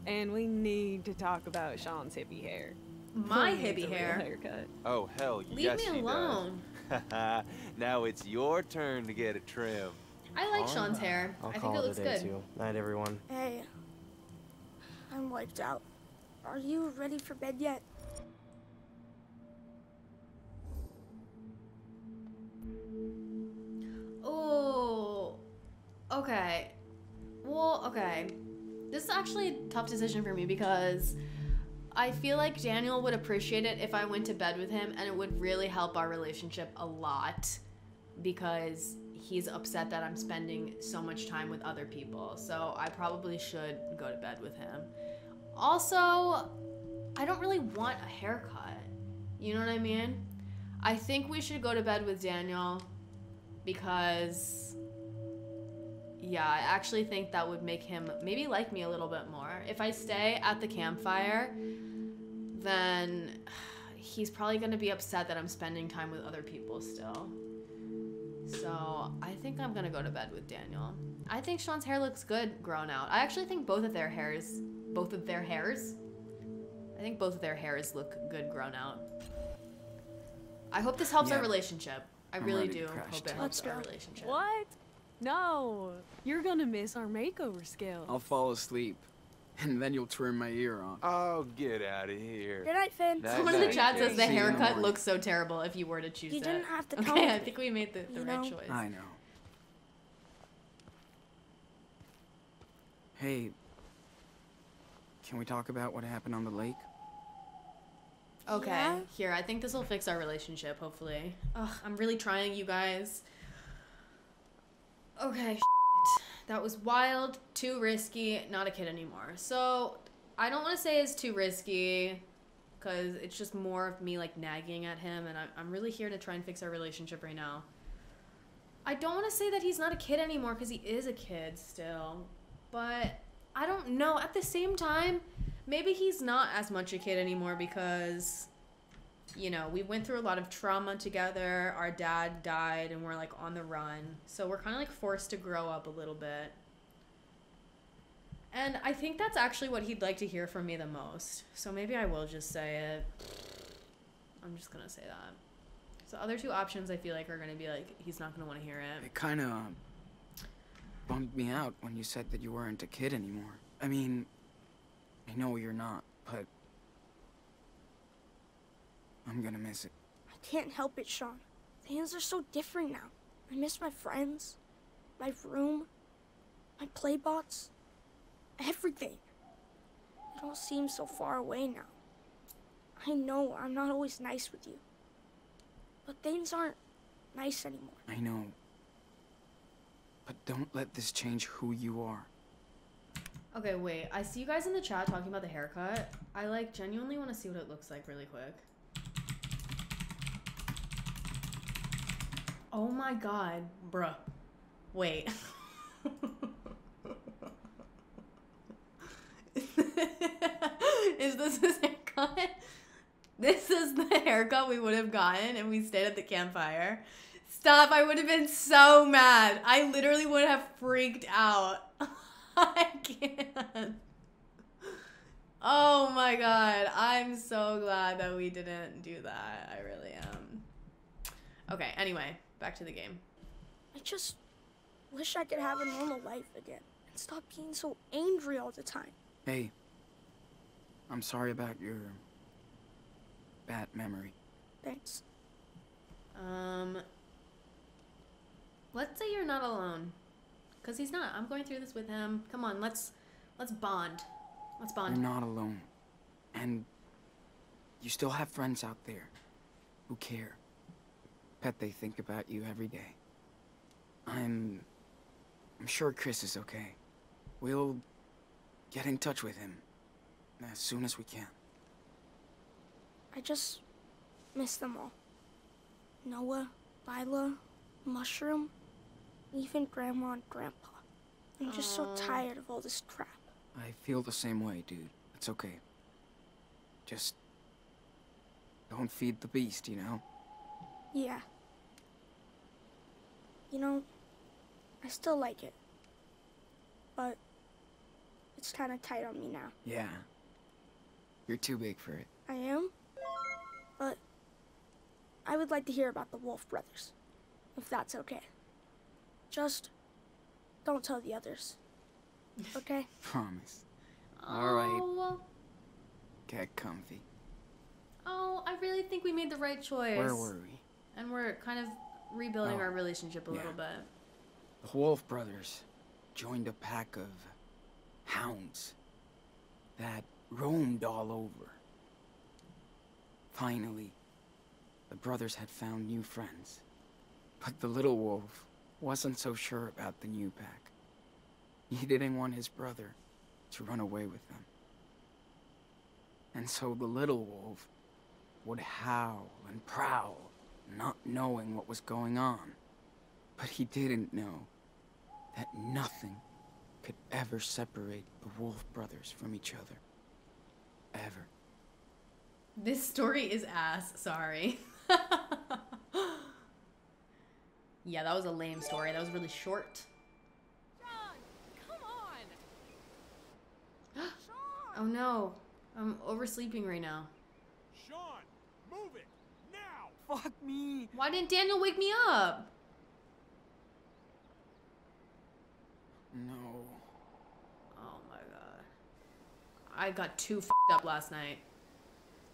And we need to talk about Sean's hippie hair. My hippie hair? haircut? Oh, hell, Leave yes me alone. now it's your turn to get a trim. I like All Sean's right. hair. I'll I think call it it looks a day good. too. Night, everyone. Hey, I'm wiped out. Are you ready for bed yet? Oh, okay. Well, okay. This is actually a tough decision for me because I feel like Daniel would appreciate it if I went to bed with him, and it would really help our relationship a lot because he's upset that I'm spending so much time with other people. So I probably should go to bed with him. Also, I don't really want a haircut. You know what I mean? I think we should go to bed with Daniel because yeah, I actually think that would make him maybe like me a little bit more. If I stay at the campfire, then he's probably going to be upset that I'm spending time with other people still. So, I think I'm going to go to bed with Daniel. I think Sean's hair looks good grown out. I actually think both of their hairs, both of their hairs, I think both of their hairs look good grown out. I hope this helps our relationship. I I'm really do crash hope it helps our relationship. What? No. You're gonna miss our makeover skills. I'll fall asleep, and then you'll turn my ear on. Oh, get out of here. Good night, Finn. Night, Someone in the chat Finn. says the See you haircut morning. looks so terrible if you were to choose You it. didn't have to tell Okay, me I think we made the, the right know? choice. I know. Hey, can we talk about what happened on the lake? Okay, Yeah? here, I think this will fix our relationship, hopefully. Ugh, I'm really trying, you guys. Okay, that was wild, too risky, not a kid anymore. So, I don't want to say it's too risky, because it's just more of me, like, nagging at him, and I'm, I'm really here to try and fix our relationship right now. I don't want to say that he's not a kid anymore, because he is a kid still. But, I don't know. At the same time, maybe he's not as much a kid anymore because you know we went through a lot of trauma together. Our dad died and we're like on the run. So we're kind of like forced to grow up a little bit. And i think that's actually what he'd like to hear from me the most. So maybe i will just say it. I'm just gonna say that. So other two options i feel like are gonna be like he's not gonna want to hear it. It kind of um, bummed me out when you said that you weren't a kid anymore. I mean, I know you're not, but I'm gonna miss it. I can't help it, Sean. Things are so different now. I miss my friends, my room, my playbots, everything. It all seems so far away now. I know I'm not always nice with you, but things aren't nice anymore. I know. But don't let this change who you are. okay wait i see you guys in the chat talking about the haircut i like genuinely want to see what it looks like really quick oh my god bruh wait is this his haircut this is the haircut we would have gotten if we stayed at the campfire stop i would have been so mad i literally would have freaked out I can't. Oh my god. I'm so glad that we didn't do that. I really am. Okay, anyway, back to the game. I just wish I could have a normal life again and stop being so angry all the time. Hey, I'm sorry about your bad memory. Thanks. Um Let's say you're not alone. Cuz he's not. I'm going through this with him. Come on, let's let's bond. Let's bond. You're not alone. And you still have friends out there who care. Bet they think about you every day. I'm. I'm sure Chris is okay. We'll get in touch with him as soon as we can. I just miss them all. Noah, Lyla, Mushroom, even Grandma and Grandpa. I'm just so tired of all this crap. I feel the same way, dude. It's okay. Just. Don't feed the beast, you know? Yeah. You know, I still like it. But it's kind of tight on me now. Yeah. You're too big for it. I am? But I would like to hear about the Wolf Brothers, if that's okay. Just don't tell the others. Okay? Promise. Alright. Oh, Get comfy. oh, I really think we made the right choice. Where were we? And we're kind of rebuilding Oh, our relationship a yeah. little bit. The Wolf brothers joined a pack of hounds that roamed all over. Finally, the brothers had found new friends. But the little wolf wasn't so sure about the new pack. He didn't want his brother to run away with them. And so the little wolf would howl and prowl, not knowing what was going on. But he didn't know that nothing could ever separate the Wolf brothers from each other. Ever. This story is ass. Sorry. yeah, that was a lame story. That was really short. Come on. Oh no. I'm oversleeping right now. Sean, move it now! Fuck me. Why didn't Daniel wake me up? No. Oh my god. I got too fed up last night.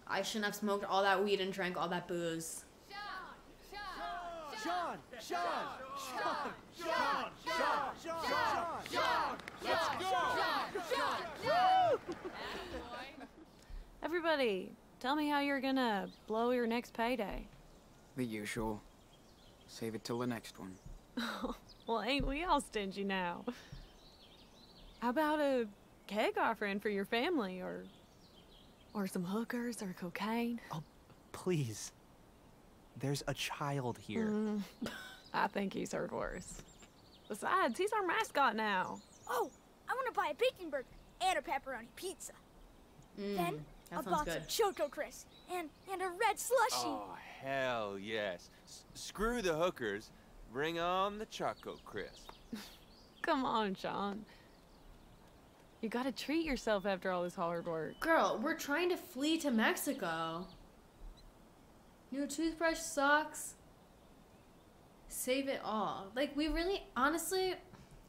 I shouldn't have smoked all that weed and drank all that booze. Sean! Sean! Sean! Sean! Sean! Sean! Sean! Let's go! Everybody, tell me how you're gonna blow your next payday. The usual. Save it till the next one. well, ain't we all stingy now? How about a keg offering for your family, or or some hookers or cocaine? Oh, please. There's a child here. Mm, I think he's heard worse. Besides, he's our mascot now. Oh, I want to buy a bacon burger and a pepperoni pizza. Mm, then a box good. of Choco Crisp and and a red slushy. Oh, hell yes. S- screw the hookers. Bring on the Choco Crisp. Come on, Sean. You gotta treat yourself after all this hard work. Girl, we're trying to flee to Mexico. New toothbrush, socks. Save it all. Like, we really, honestly,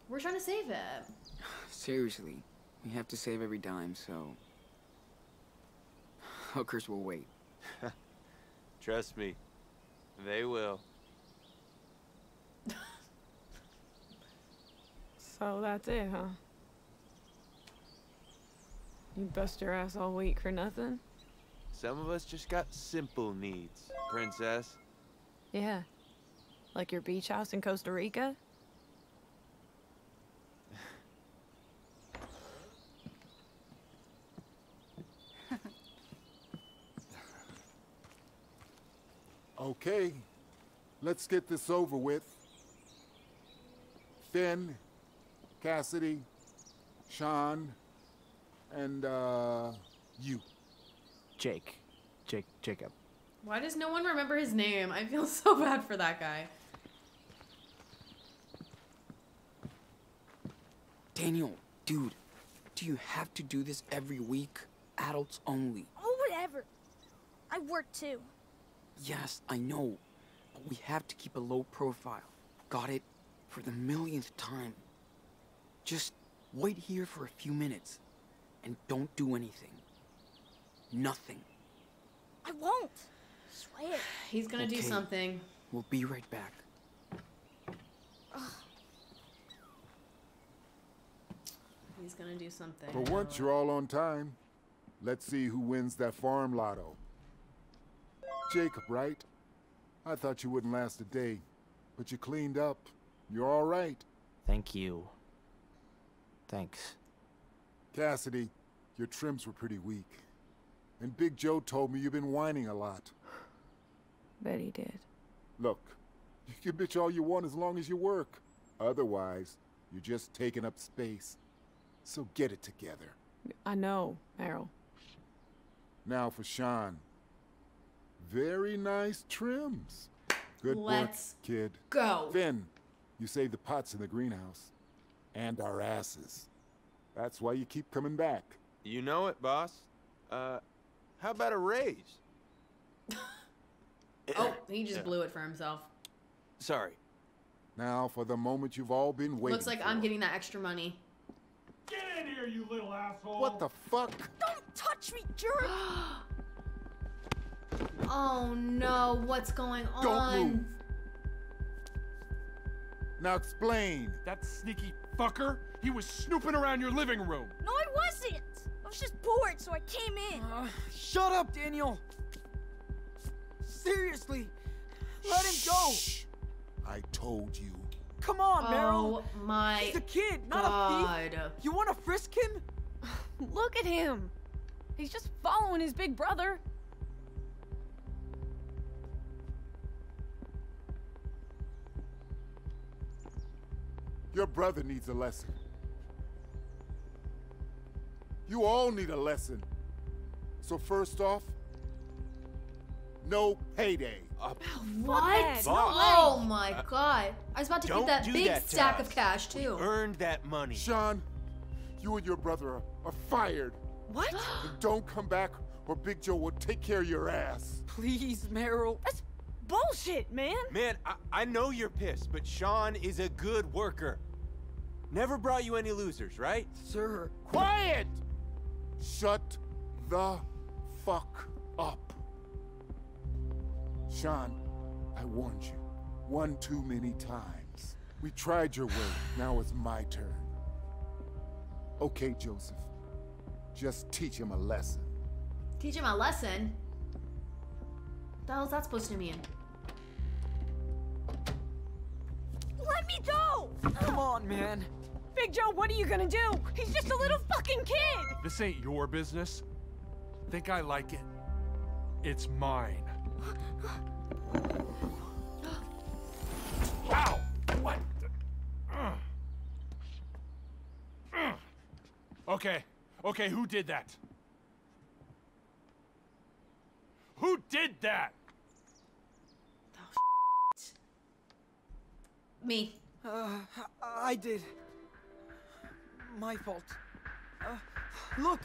we're trying to save it. Seriously, we have to save every dime, so. Hookers will wait. Trust me, they will. So that's it, huh? You bust your ass all week for nothing? Some of us just got simple needs, princess. Yeah. Like your beach house in Costa Rica? Okay, let's get this over with. Finn, Cassidy, Sean, and, uh, you. Jake. Jake. Jacob. Why does no one remember his name? I feel so bad for that guy. Daniel, dude, do you have to do this every week? Adults only. Oh, whatever. I work too. Yes, I know, but we have to keep a low profile. Got it? For the millionth time. Just wait here for a few minutes and don't do anything. Nothing. I won't. Swear. He's gonna do Okay. something. We'll be right back. He's gonna do something. For once, you're all on time. Let's see who wins that farm lotto. Jacob, right? I thought you wouldn't last a day, but you cleaned up. You're all right. Thank you. Thanks. Cassidy, your trims were pretty weak. And Big Joe told me you've been whining a lot. Bet he did. Look, you can bitch all you want as long as you work. Otherwise, you're just taking up space. So get it together. I know, Merrill. Now for Sean. Very nice trims. Good Let's work, kid. go. Finn, you saved the pots in the greenhouse. And our asses. That's why you keep coming back. You know it, boss. Uh, how about a raise? Oh, he just Yeah. blew it for himself. Sorry. Now for the moment you've all been waiting Looks like for. I'm getting that extra money. Get in here, you little asshole! What the fuck? Don't touch me, jerk! Oh no, what's going on? Don't move. Now explain. That sneaky fucker? He was snooping around your living room. No, I wasn't. I was just bored, so I came in. Uh, shut up, Daniel! Seriously! Let him go! I told you. Come on, oh Merrill! Oh my He's a kid, not a thief! You wanna frisk him? Look at him. He's just following his big brother. Your brother needs a lesson. You all need a lesson. So first off, no payday. What? Boss. Oh my god. I was about to Don't get that big that stack us. of cash too. Earned that money. Sean, you and your brother are, are fired. What? Don't come back or Big Joe will take care of your ass. Please, Merrill. That's bullshit, man. Man, I, I know you're pissed, but Sean is a good worker. Never brought you any losers, right? Sir. Quiet! Shut the fuck up. Sean, I warned you one too many times. We tried your way, now it's my turn. Okay, Joseph. Just teach him a lesson. Teach him a lesson? What the hell is that supposed to mean? Let me go! Come on, man. Big Joe, what are you gonna do? He's just a little fucking kid! This ain't your business. Think I like it? It's mine. Ow! What? the- Ugh. Ugh. Okay, okay, who did that? Who did that? Me. Uh, I did. My fault. Uh, look!